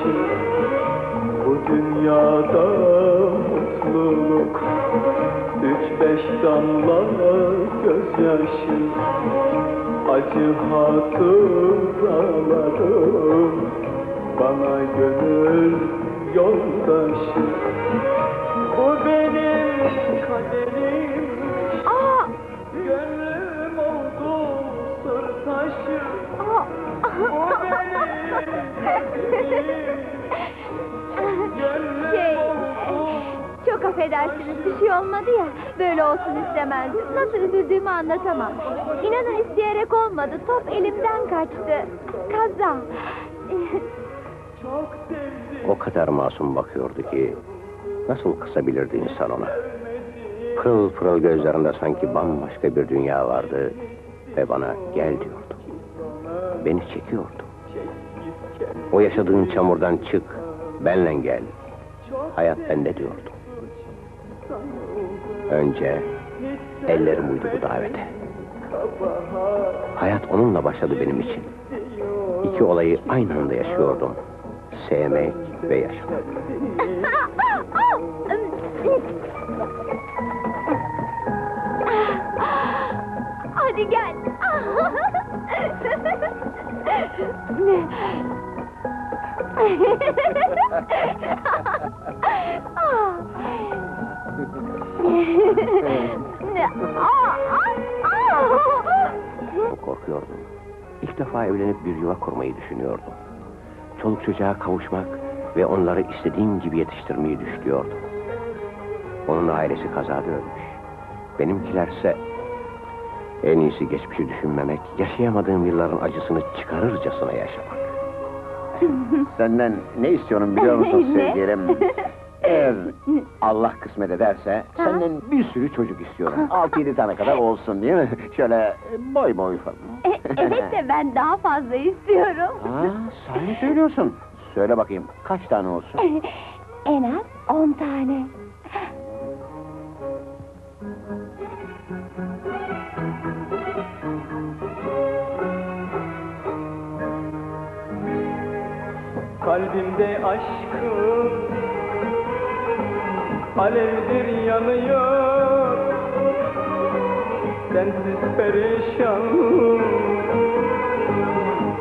[SPEAKER 5] Yoldaşı Bu dünyada mutluluk Üç beş damla gözyaşı. Acı hatıralarım Bana gönül yoldaşı. Bu benim kaderim
[SPEAKER 4] Affedersiniz bir şey olmadı ya. Böyle olsun istemezdim. Nasıl üzüldüğümü anlatamam. İnanın isteyerek olmadı. Top elimden kaçtı. Kaza.
[SPEAKER 2] O kadar masum bakıyordu ki nasıl kısabilirdi insan ona? Pırıl pırıl gözlerinde sanki bambaşka bir dünya vardı ve bana gel diyordu. Beni çekiyordu. O yaşadığın çamurdan çık, benle gel. Hayat bende diyordu. Önce ellerim uydu bu davete. Hayat onunla başladı benim için. İki olayı aynı anda yaşıyordum. Sevmek ve yaşamak.
[SPEAKER 4] Hadi gel.
[SPEAKER 2] Çok korkuyordum. İlk defa evlenip bir yuva kurmayı düşünüyordum. Çoluk çocuğa kavuşmak ve onları istediğim gibi yetiştirmeyi düşünüyordum. Onun ailesi kazada ölmüş. Benimkilerse en iyisi geçmişi düşünmemek, yaşayamadığım yılların acısını çıkarırcasına yaşamak. Senden ne istiyorum biliyor musun sevgilim? Eğer Allah kısmet ederse senden bir sürü çocuk istiyorum. Altı yedi tane kadar olsun değil mi? Şöyle boy boy falan.
[SPEAKER 4] E, evet de ben daha fazla istiyorum.
[SPEAKER 2] Ha, sahi söylüyorsun. Söyle bakayım kaç tane olsun?
[SPEAKER 4] en az on tane.
[SPEAKER 5] Kalbimde aşkım Alevdir yanıyor. Sensiz perişan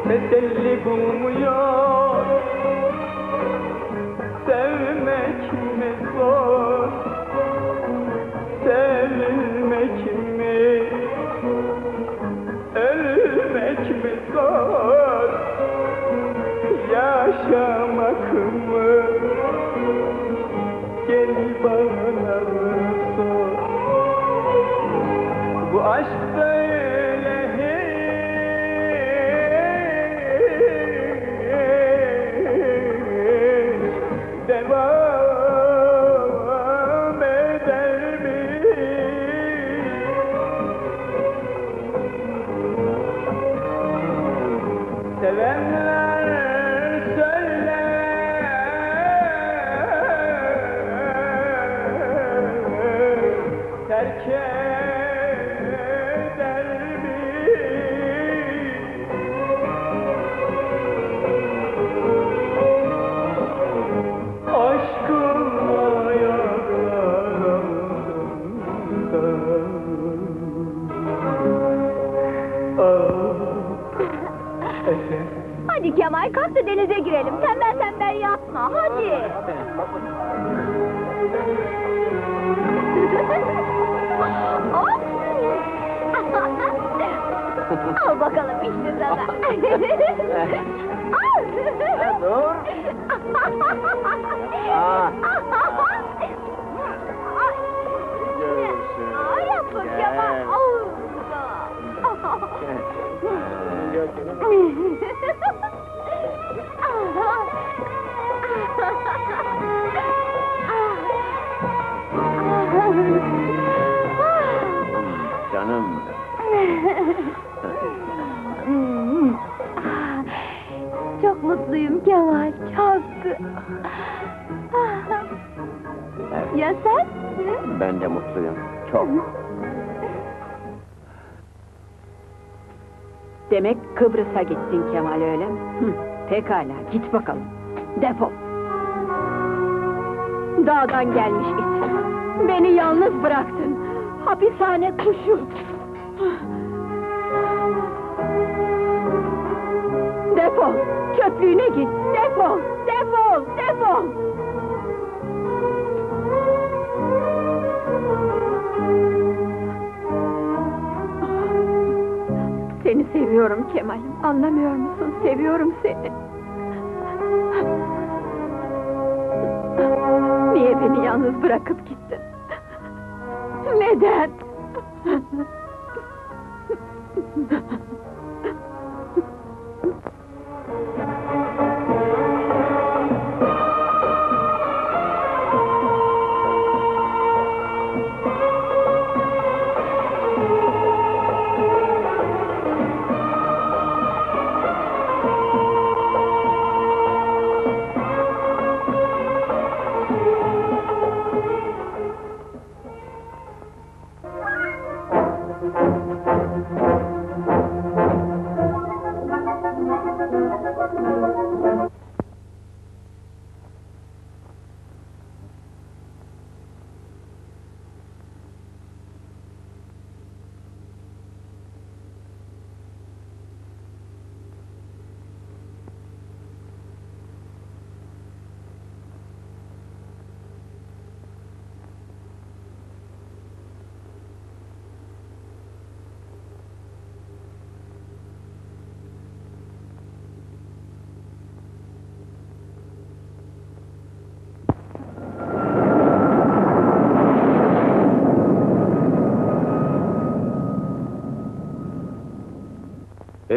[SPEAKER 5] Teselli bulmuyor. Sevmek mi zor? Sevilmek mi? Ölmek mi zor? Yaşamak
[SPEAKER 4] Al bakalım işte sana. Al.
[SPEAKER 12] Dur. Aa.
[SPEAKER 4] Ay yapma
[SPEAKER 12] Gel.
[SPEAKER 4] Kemal.
[SPEAKER 2] Canım.
[SPEAKER 4] mutluyum Kemal, çok. Ya sen?
[SPEAKER 2] Ben de mutluyum. Çok.
[SPEAKER 7] Demek Kıbrıs'a gittin Kemal öyle mi? Hı, pekala git bakalım. Defol. Dağdan gelmiş it. Beni yalnız bıraktın. Hapishane kuşu. Defol. Çöplüğüne git. Defol. Defol. Defol. Seni seviyorum Kemal'im. Anlamıyor musun? Seviyorum seni. Niye beni yalnız bırakıp gittin? Neden?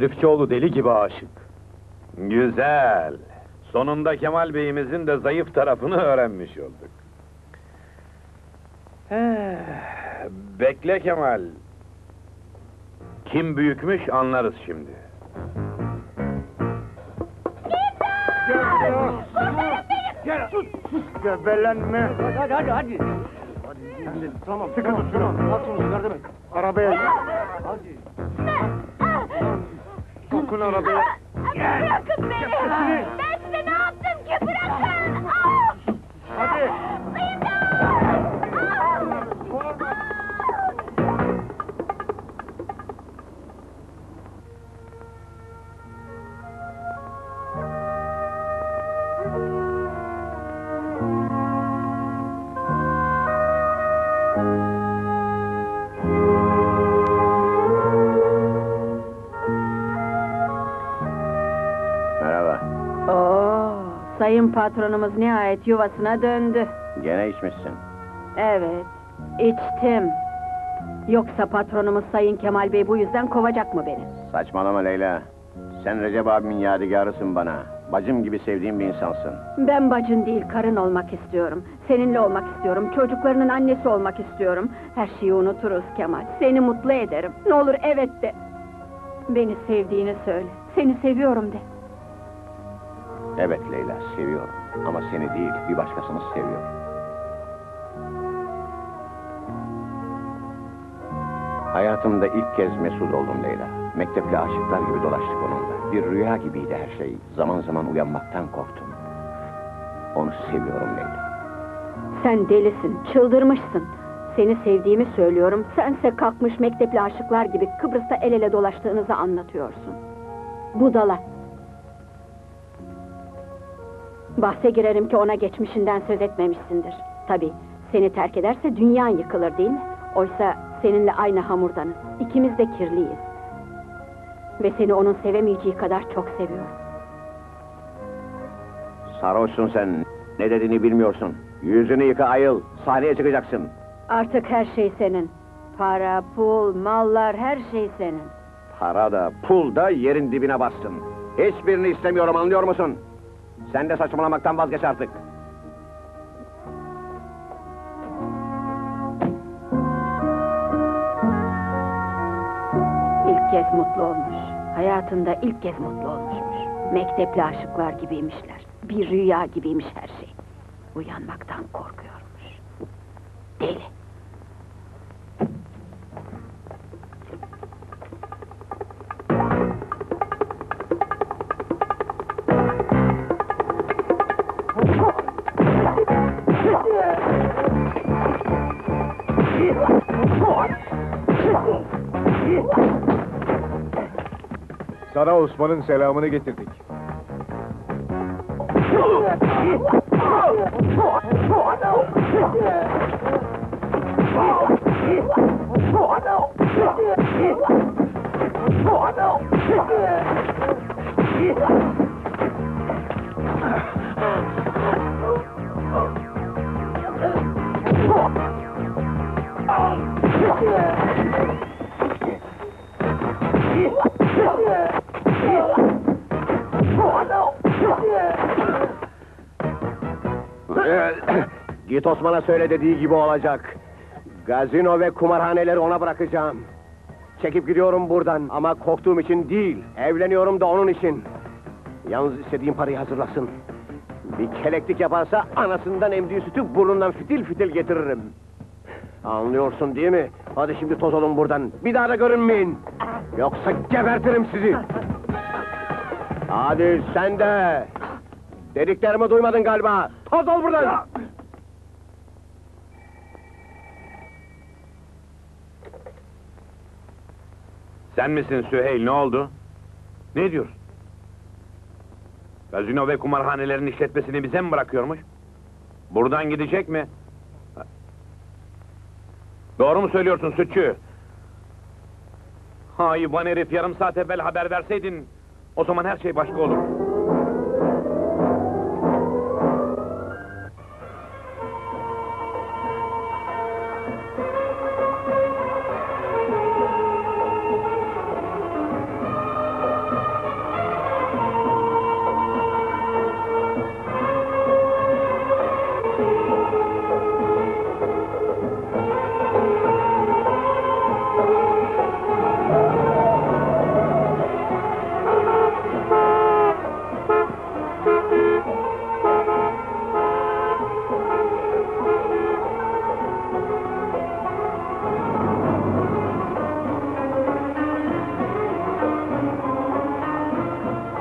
[SPEAKER 6] Herifçioğlu deli gibi aşık.
[SPEAKER 8] Güzel. Sonunda Kemal Bey'imizin de zayıf tarafını öğrenmiş olduk. Eh, Bekle Kemal. Kim büyükmüş anlarız şimdi.
[SPEAKER 11] Gel sus sus gebelenme. Hadi hadi hadi. hadi. Hadi. Tamam sıkı tut şunu. Al şunu yardım et. Arabaya. Hadi. Sokun arabaya.
[SPEAKER 4] Bırakın beni! Ben size ne yaptım ki? Bırakın!
[SPEAKER 11] Hadi.
[SPEAKER 7] Patronumuz nihayet yuvasına döndü.
[SPEAKER 2] Gene içmişsin.
[SPEAKER 7] Evet, içtim. Yoksa patronumuz Sayın Kemal Bey bu yüzden kovacak mı beni?
[SPEAKER 2] Saçmalama Leyla. Sen Recep abimin yadigarısın bana. Bacım gibi sevdiğim bir insansın.
[SPEAKER 7] Ben bacın değil, karın olmak istiyorum. Seninle olmak istiyorum, çocuklarının annesi olmak istiyorum. Her şeyi unuturuz Kemal, seni mutlu ederim. Ne olur evet de. Beni sevdiğini söyle, seni seviyorum de.
[SPEAKER 2] Evet Leyla, seviyorum. Ama seni değil, bir başkasını seviyorum. Hayatımda ilk kez mesut oldum Leyla. Mektepli aşıklar gibi dolaştık onunla. Bir rüya gibiydi her şey. Zaman zaman uyanmaktan korktum. Onu seviyorum Leyla.
[SPEAKER 7] Sen delisin, çıldırmışsın. Seni sevdiğimi söylüyorum, sense kalkmış mektepli aşıklar gibi Kıbrıs'ta el ele dolaştığınızı anlatıyorsun. Budala. Bahse girerim ki ona geçmişinden söz etmemişsindir. Tabii, seni terk ederse dünyan yıkılır değil mi? Oysa seninle aynı hamurdanız, ikimiz de kirliyiz. Ve seni onun sevemeyeceği kadar çok seviyorum.
[SPEAKER 2] Sarhoşsun sen. Ne dediğini bilmiyorsun. Yüzünü yıka ayıl. Sahneye çıkacaksın.
[SPEAKER 7] Artık her şey senin. Para, pul, mallar, her şey senin.
[SPEAKER 2] Para da, pul da yerin dibine bastın. Hiçbirini istemiyorum anlıyor musun? Sen de saçmalamaktan vazgeç artık.
[SPEAKER 7] İlk kez mutlu olmuş. Hayatında ilk kez mutlu olmuşmuş. Mektepli aşıklar gibiymişler. Bir rüya gibiymiş her şey. Uyanmaktan korkuyormuş. Deli.
[SPEAKER 5] Sana Osman'ın selamını getirdik.
[SPEAKER 2] Git Osman'a söyle dediği gibi olacak. Gazino ve kumarhaneleri ona bırakacağım. Çekip gidiyorum buradan ama korktuğum için değil, evleniyorum da onun için. Yalnız istediğim parayı hazırlasın. Bir keleklik yaparsa anasından emdiği sütü burnundan fitil fitil getiririm. Anlıyorsun değil mi? Hadi şimdi toz olun buradan. Bir daha da görünmeyin. Yoksa gebertirim sizi. Hadi sen de. Dediklerimi duymadın galiba. Toz ol buradan.
[SPEAKER 8] Sen misin Süheyl, ne oldu? Ne diyorsun? Gazino ve kumarhanelerin işletmesini bize mi bırakıyormuş? Buradan gidecek mi? Doğru mu söylüyorsun sütçü? Hayvan herif, yarım saat evvel haber verseydin... ...o zaman her şey başka olur.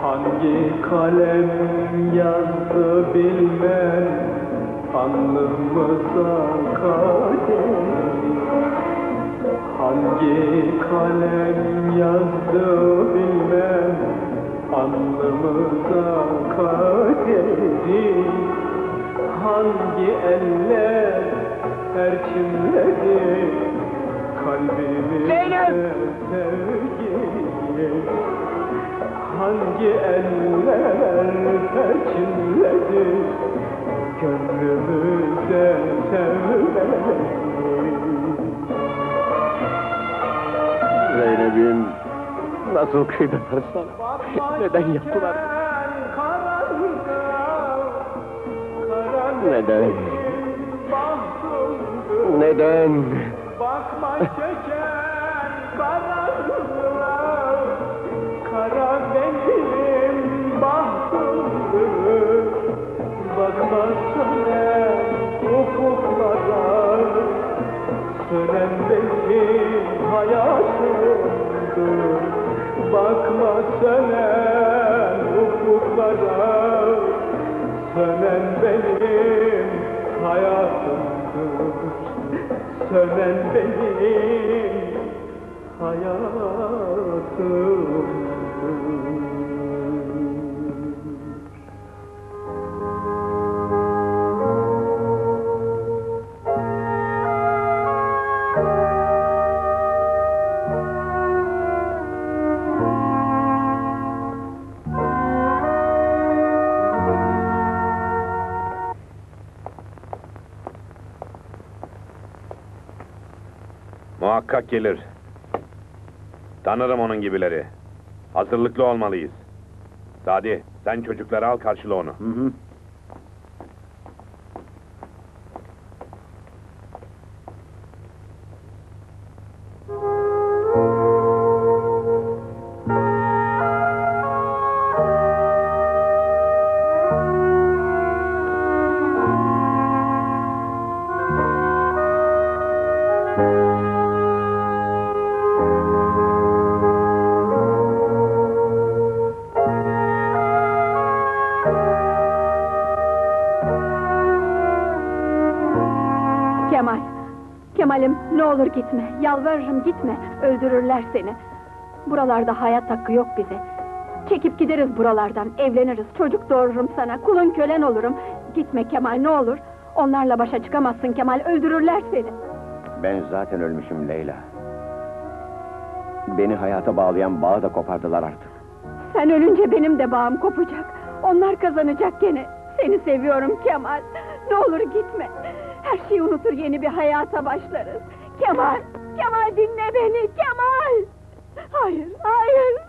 [SPEAKER 5] Hangi kalem yazdı bilmem. Alnımıza kaderi Hangi kalem yazdı bilmem. Alnımıza kaderi Hangi eller perçinledi Kalbimizde sevgiyi Hangi eller perçinledi Gönlümüzde sevmedi
[SPEAKER 2] Zeynep'im nasıl kıydılar sana? Neden yaptılar? Neden? Neden?
[SPEAKER 5] Bakma hayatımdır Bakma sönen ufuklara Sönen benim hayatımdır. Sönen benim hayatımdır
[SPEAKER 8] Muhakkak gelir. Tanırım onun gibileri. Hazırlıklı olmalıyız. Sadi, sen çocukları al karşıla onu.
[SPEAKER 2] Hı hı.
[SPEAKER 7] Kemal, Kemal'im ne olur gitme, yalvarırım gitme, öldürürler seni. Buralarda hayat hakkı yok bize. Çekip gideriz buralardan, evleniriz, çocuk doğururum sana, kulun kölen olurum. Gitme Kemal ne olur, onlarla başa çıkamazsın Kemal, öldürürler seni.
[SPEAKER 13] Ben zaten ölmüşüm Leyla. Beni hayata bağlayan bağı da kopardılar artık.
[SPEAKER 7] Sen ölünce benim de bağım kopacak. Onlar kazanacak gene. Seni seviyorum Kemal. Ne olur gitme. Her şeyi unutur yeni bir hayata başlarız. Kemal, Kemal dinle beni Kemal. Hayır, hayır.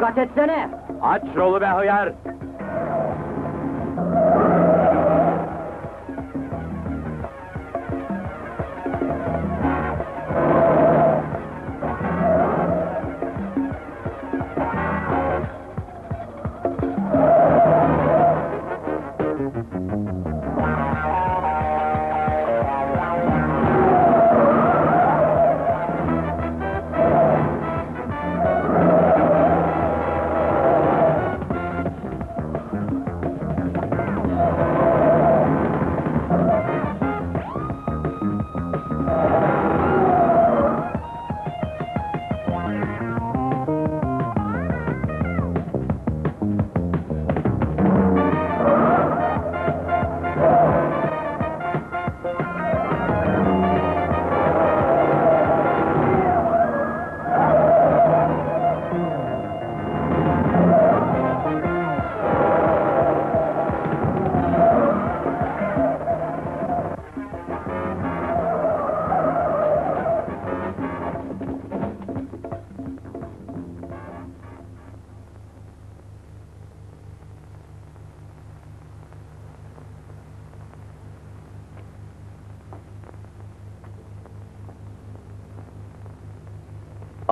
[SPEAKER 12] Dikkat etsene.
[SPEAKER 9] Aç yolu be hıyar!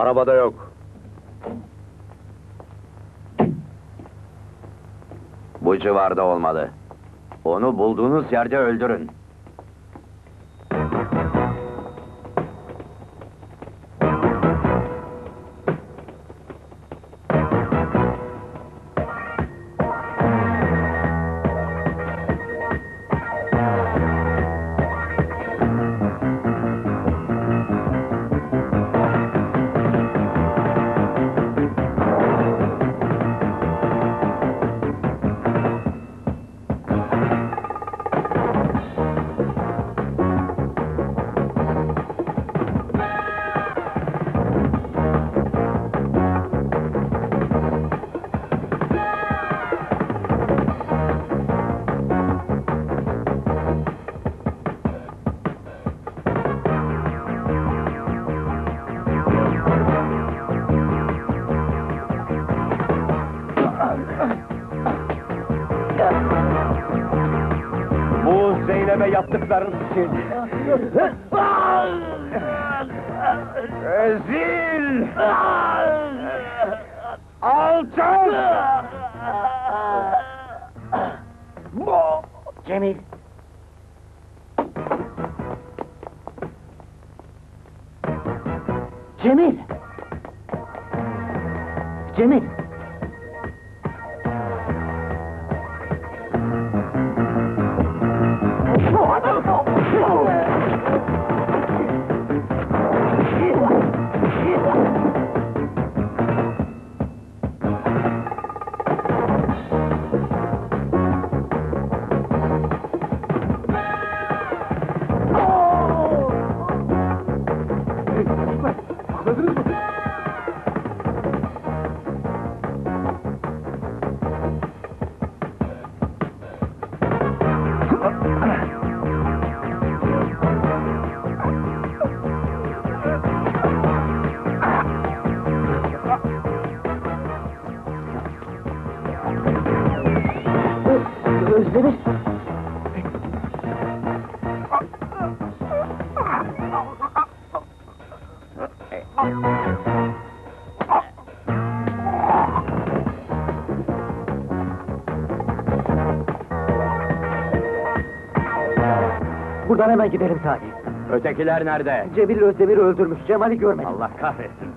[SPEAKER 6] Arabada yok.
[SPEAKER 9] Bu civarda olmalı. Onu bulduğunuz yerde öldürün.
[SPEAKER 2] Bu Zeynep'e yaptıkların için. Rezil! Alçak!
[SPEAKER 12] Cemil. Cemil. Cemil. Hemen gidelim Salih.
[SPEAKER 9] Ötekiler nerede?
[SPEAKER 12] Cemil Özdemir'i öldürmüş. Cemal'i görmedim.
[SPEAKER 9] Allah kahretsin.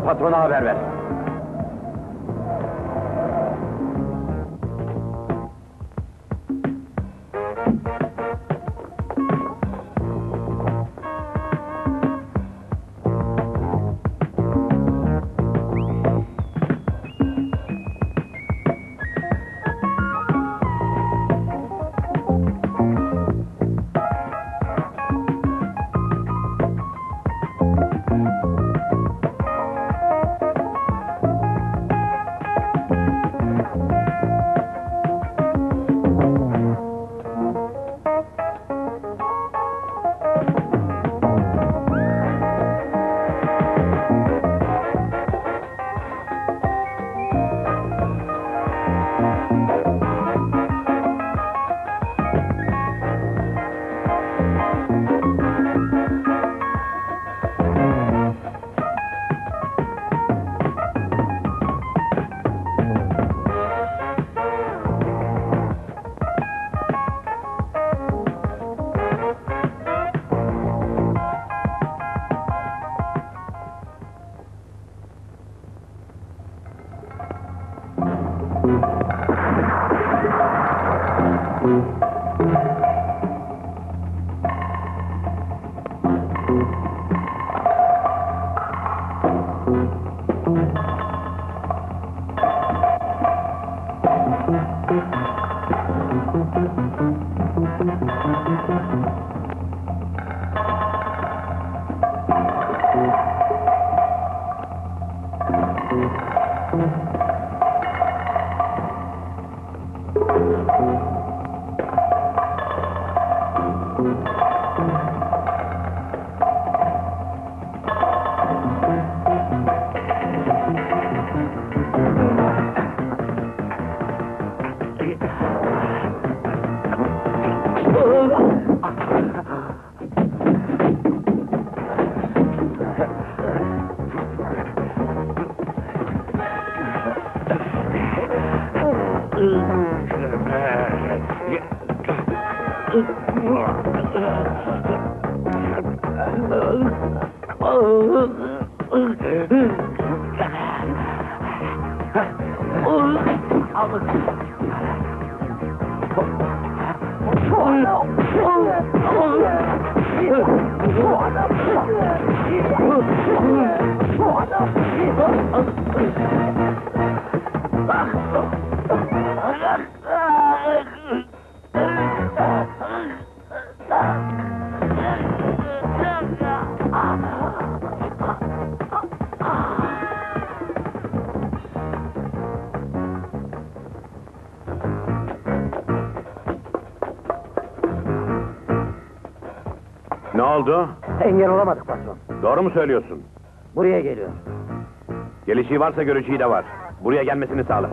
[SPEAKER 9] Patrona haber ver.
[SPEAKER 8] Ne oldu?
[SPEAKER 12] Engel olamadık patron.
[SPEAKER 8] Doğru mu söylüyorsun?
[SPEAKER 12] Buraya geliyor.
[SPEAKER 8] Gelişi varsa görüşü de var. Buraya gelmesini sağla.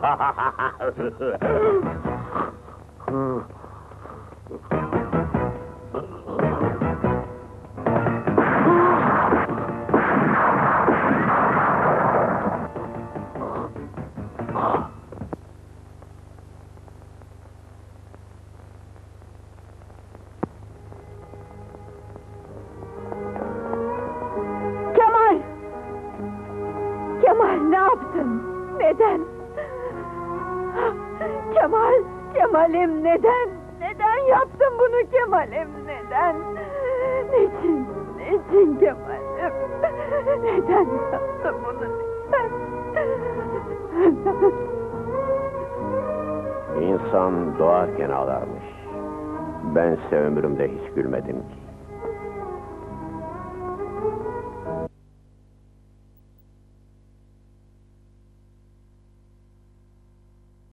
[SPEAKER 7] Kemal!